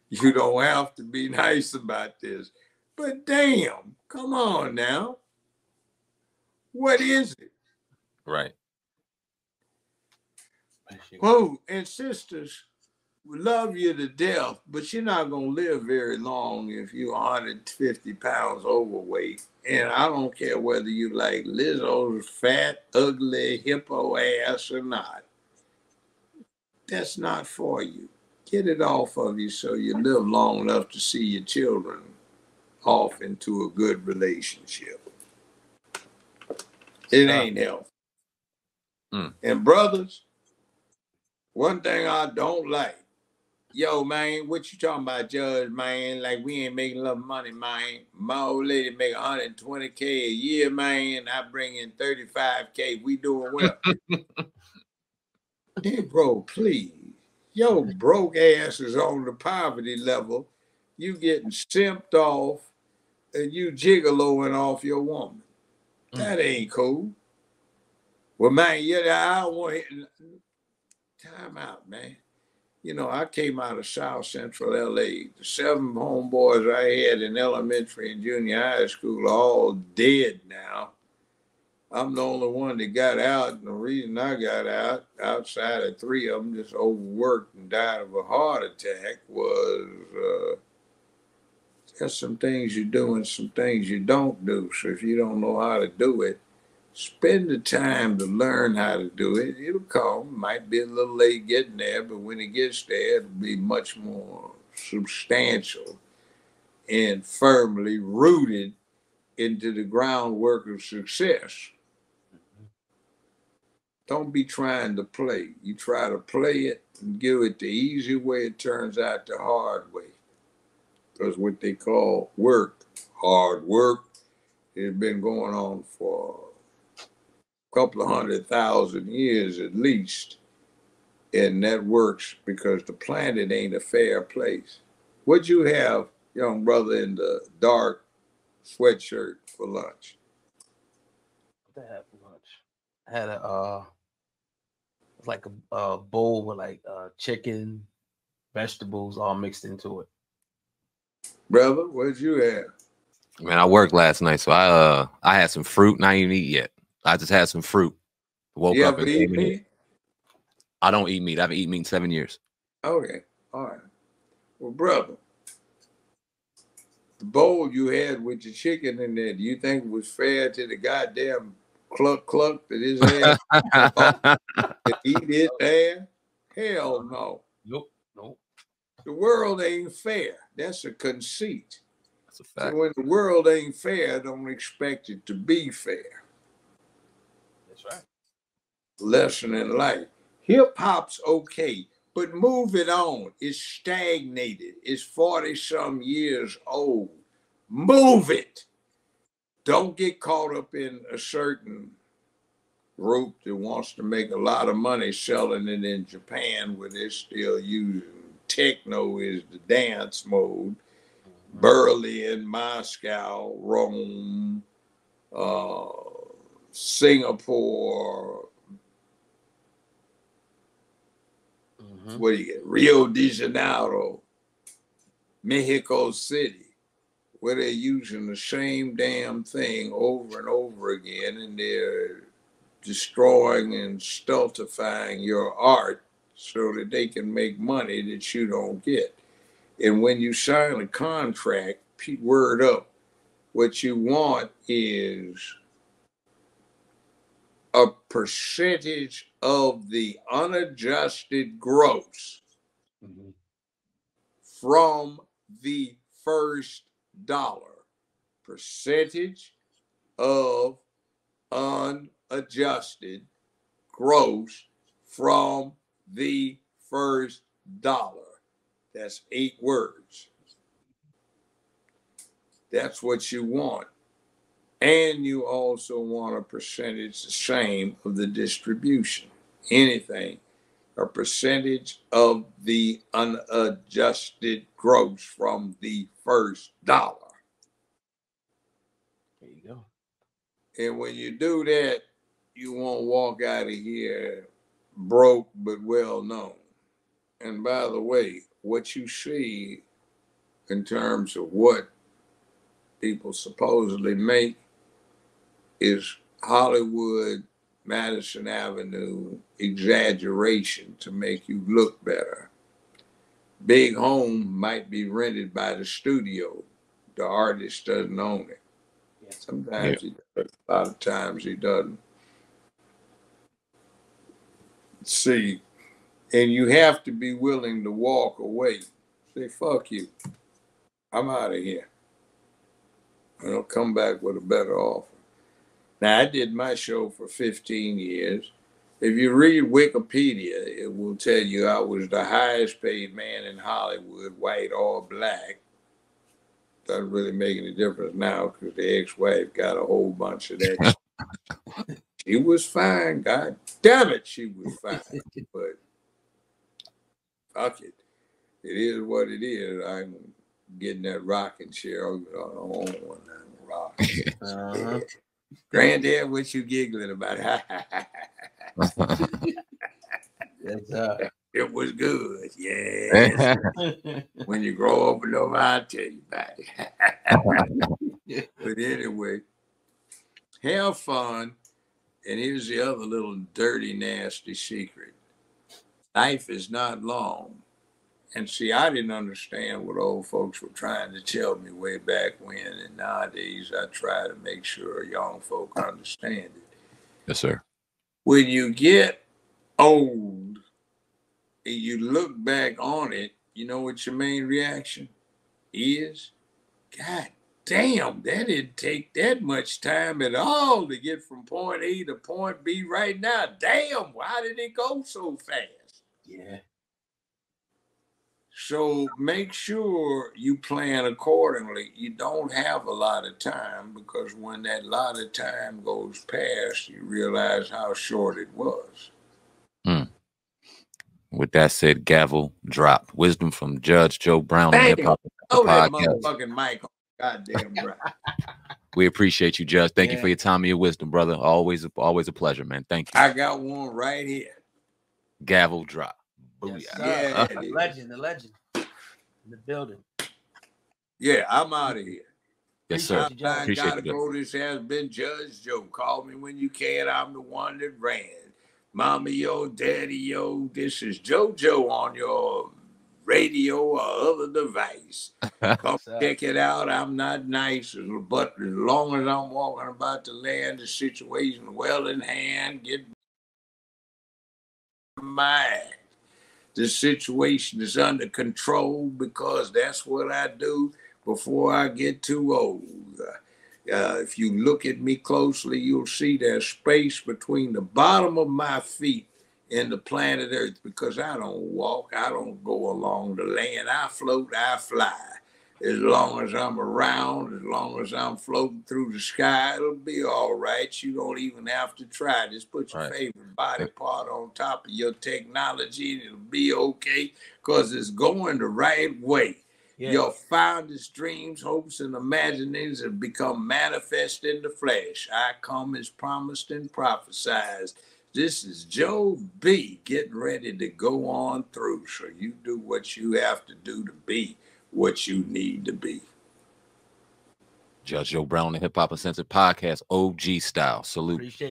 you don't have to be nice about this. But damn, come on now. What is it? Right. Whoa, and sisters, we love you to death, but you're not gonna live very long if you're 150 pounds overweight. And I don't care whether you like Lizzo's fat, ugly hippo ass or not. That's not for you. Get it off of you so you live long enough to see your children off into a good relationship. It ain't health. Mm. And brothers, one thing I don't like, yo man, what you talking about, Judge man? Like we ain't making enough money, man. My old lady make 120k a year, man. I bring in 35k. We doing well. hey, bro, please. Yo, broke ass is on the poverty level. You getting simped off and you gigoloing off your woman. Mm. That ain't cool. Well, man, yeah, I don't want time out, man. You know, I came out of South Central LA. The seven homeboys I had in elementary and junior high school are all dead now. I'm the only one that got out, and the reason I got out, outside of three of them, just overworked and died of a heart attack, was uh, there's some things you do and some things you don't do. So if you don't know how to do it, spend the time to learn how to do it. It'll come. Might be a little late getting there, but when it gets there, it'll be much more substantial and firmly rooted into the groundwork of success. Don't be trying to play. You try to play it and give it the easy way, it turns out the hard way. Because what they call work, hard work, has been going on for couple of hundred thousand years at least. And that works because the planet ain't a fair place. What'd you have, young brother, in the dark sweatshirt for lunch? What did I have for lunch? I had a uh, it like a, a bowl with like uh, chicken, vegetables all mixed into it. Brother, what'd you have? Man, I worked last night, so I uh I had some fruit and I didn't eat yet. I just had some fruit. Woke you up and eat came in meat? I don't eat meat. I haven't eaten meat in seven years. Okay, all right. Well, brother, the bowl you had with your chicken in there, do you think it was fair to the goddamn cluck cluck that his ass to eat it there? Hell no. Nope, nope. The world ain't fair. That's a conceit. That's a So fact. when the world ain't fair, don't expect it to be fair. Lesson in life. Hip hop's okay, but move it on. It's stagnated. It's 40 some years old. Move it. Don't get caught up in a certain group that wants to make a lot of money selling it in Japan where they're still using techno is the dance mode. Berlin, Moscow, Rome, uh, Singapore, Mhm. what do you get? Rio de Janeiro, Mexico City, where they're using the same damn thing over and over again, and they're destroying and stultifying your art so that they can make money that you don't get. And when you sign a contract, word up, what you want is a percentage of the unadjusted gross Mhm. from the first dollar. Percentage of unadjusted gross from the first dollar. That's eight words. That's what you want. And you also want a percentage the same of the distribution. Anything, a percentage of the unadjusted gross from the first dollar. There you go. And when you do that, you won't walk out of here broke but well known. And by the way, what you see in terms of what people supposedly make is Hollywood, Madison Avenue exaggeration to make you look better. Big Home might be rented by the studio. The artist doesn't own it. Yeah. Sometimes he does, a lot of times he doesn't. See, and you have to be willing to walk away. Say, fuck you. I'm out of here. And I'll come back with a better offer. Now, I did my show for 15 years. If you read Wikipedia, it will tell you I was the highest paid man in Hollywood, white or black. Doesn't really make any difference now because the ex wife got a whole bunch of that. she was fine. God damn it, she was fine. but fuck it. It is what it is. I'm getting that rocking chair. I don't want that rock. Uh-huh. Granddad, what you giggling about? yes, it was good. Yeah. when you grow up enough, I'll tell you about it. but anyway, have fun. And here's the other little dirty, nasty secret life is not long. And see, I didn't understand what old folks were trying to tell me way back when. And nowadays, I try to make sure young folk understand it. Yes, sir. When you get old and you look back on it, you know what your main reaction is? God damn, that didn't take that much time at all to get from point A to point B right now. Damn, why did it go so fast? Yeah. So make sure you plan accordingly. You don't have a lot of time because when that lot of time goes past, you realize how short it was. Mm. With that said, gavel drop. Wisdom from Judge Joe Brown Hip Hop Oh, that motherfucking mic. Goddamn right. we appreciate you, Judge. Thank yeah. you for your time and your wisdom, brother. Always, always a pleasure, man. Thank you. I got one right here. Gavel drop. Yes, yeah, the legend, the legend in the building. Yeah, I'm out of here. Yes, sir. I, I gotta go. This has been Judge Joe. Call me when you can. I'm the one that ran. Mommy, yo, daddy, yo. This is JoJo on your radio or other device. Come check it out. I'm not nice, but as long as I'm walking about to land the situation well in hand, get my the situation is under control because that's what I do before I get too old. Uh, if you look at me closely, you'll see there's space between the bottom of my feet and the planet Earth because I don't walk, I don't go along the land. I float, I fly. As long as I'm around, as long as I'm floating through the sky, it'll be all right. You don't even have to try. Just put your right. favorite body part on top of your technology and it'll be okay because it's going the right way. Yeah. Your fondest dreams, hopes, and imaginings have become manifest in the flesh. I come as promised and prophesied. This is Joe B getting ready to go on through. So you do what you have to do to be what you need to be. Judge Joe Brown, the Hip Hop Uncensored Podcast, OG style. Salute. Appreciate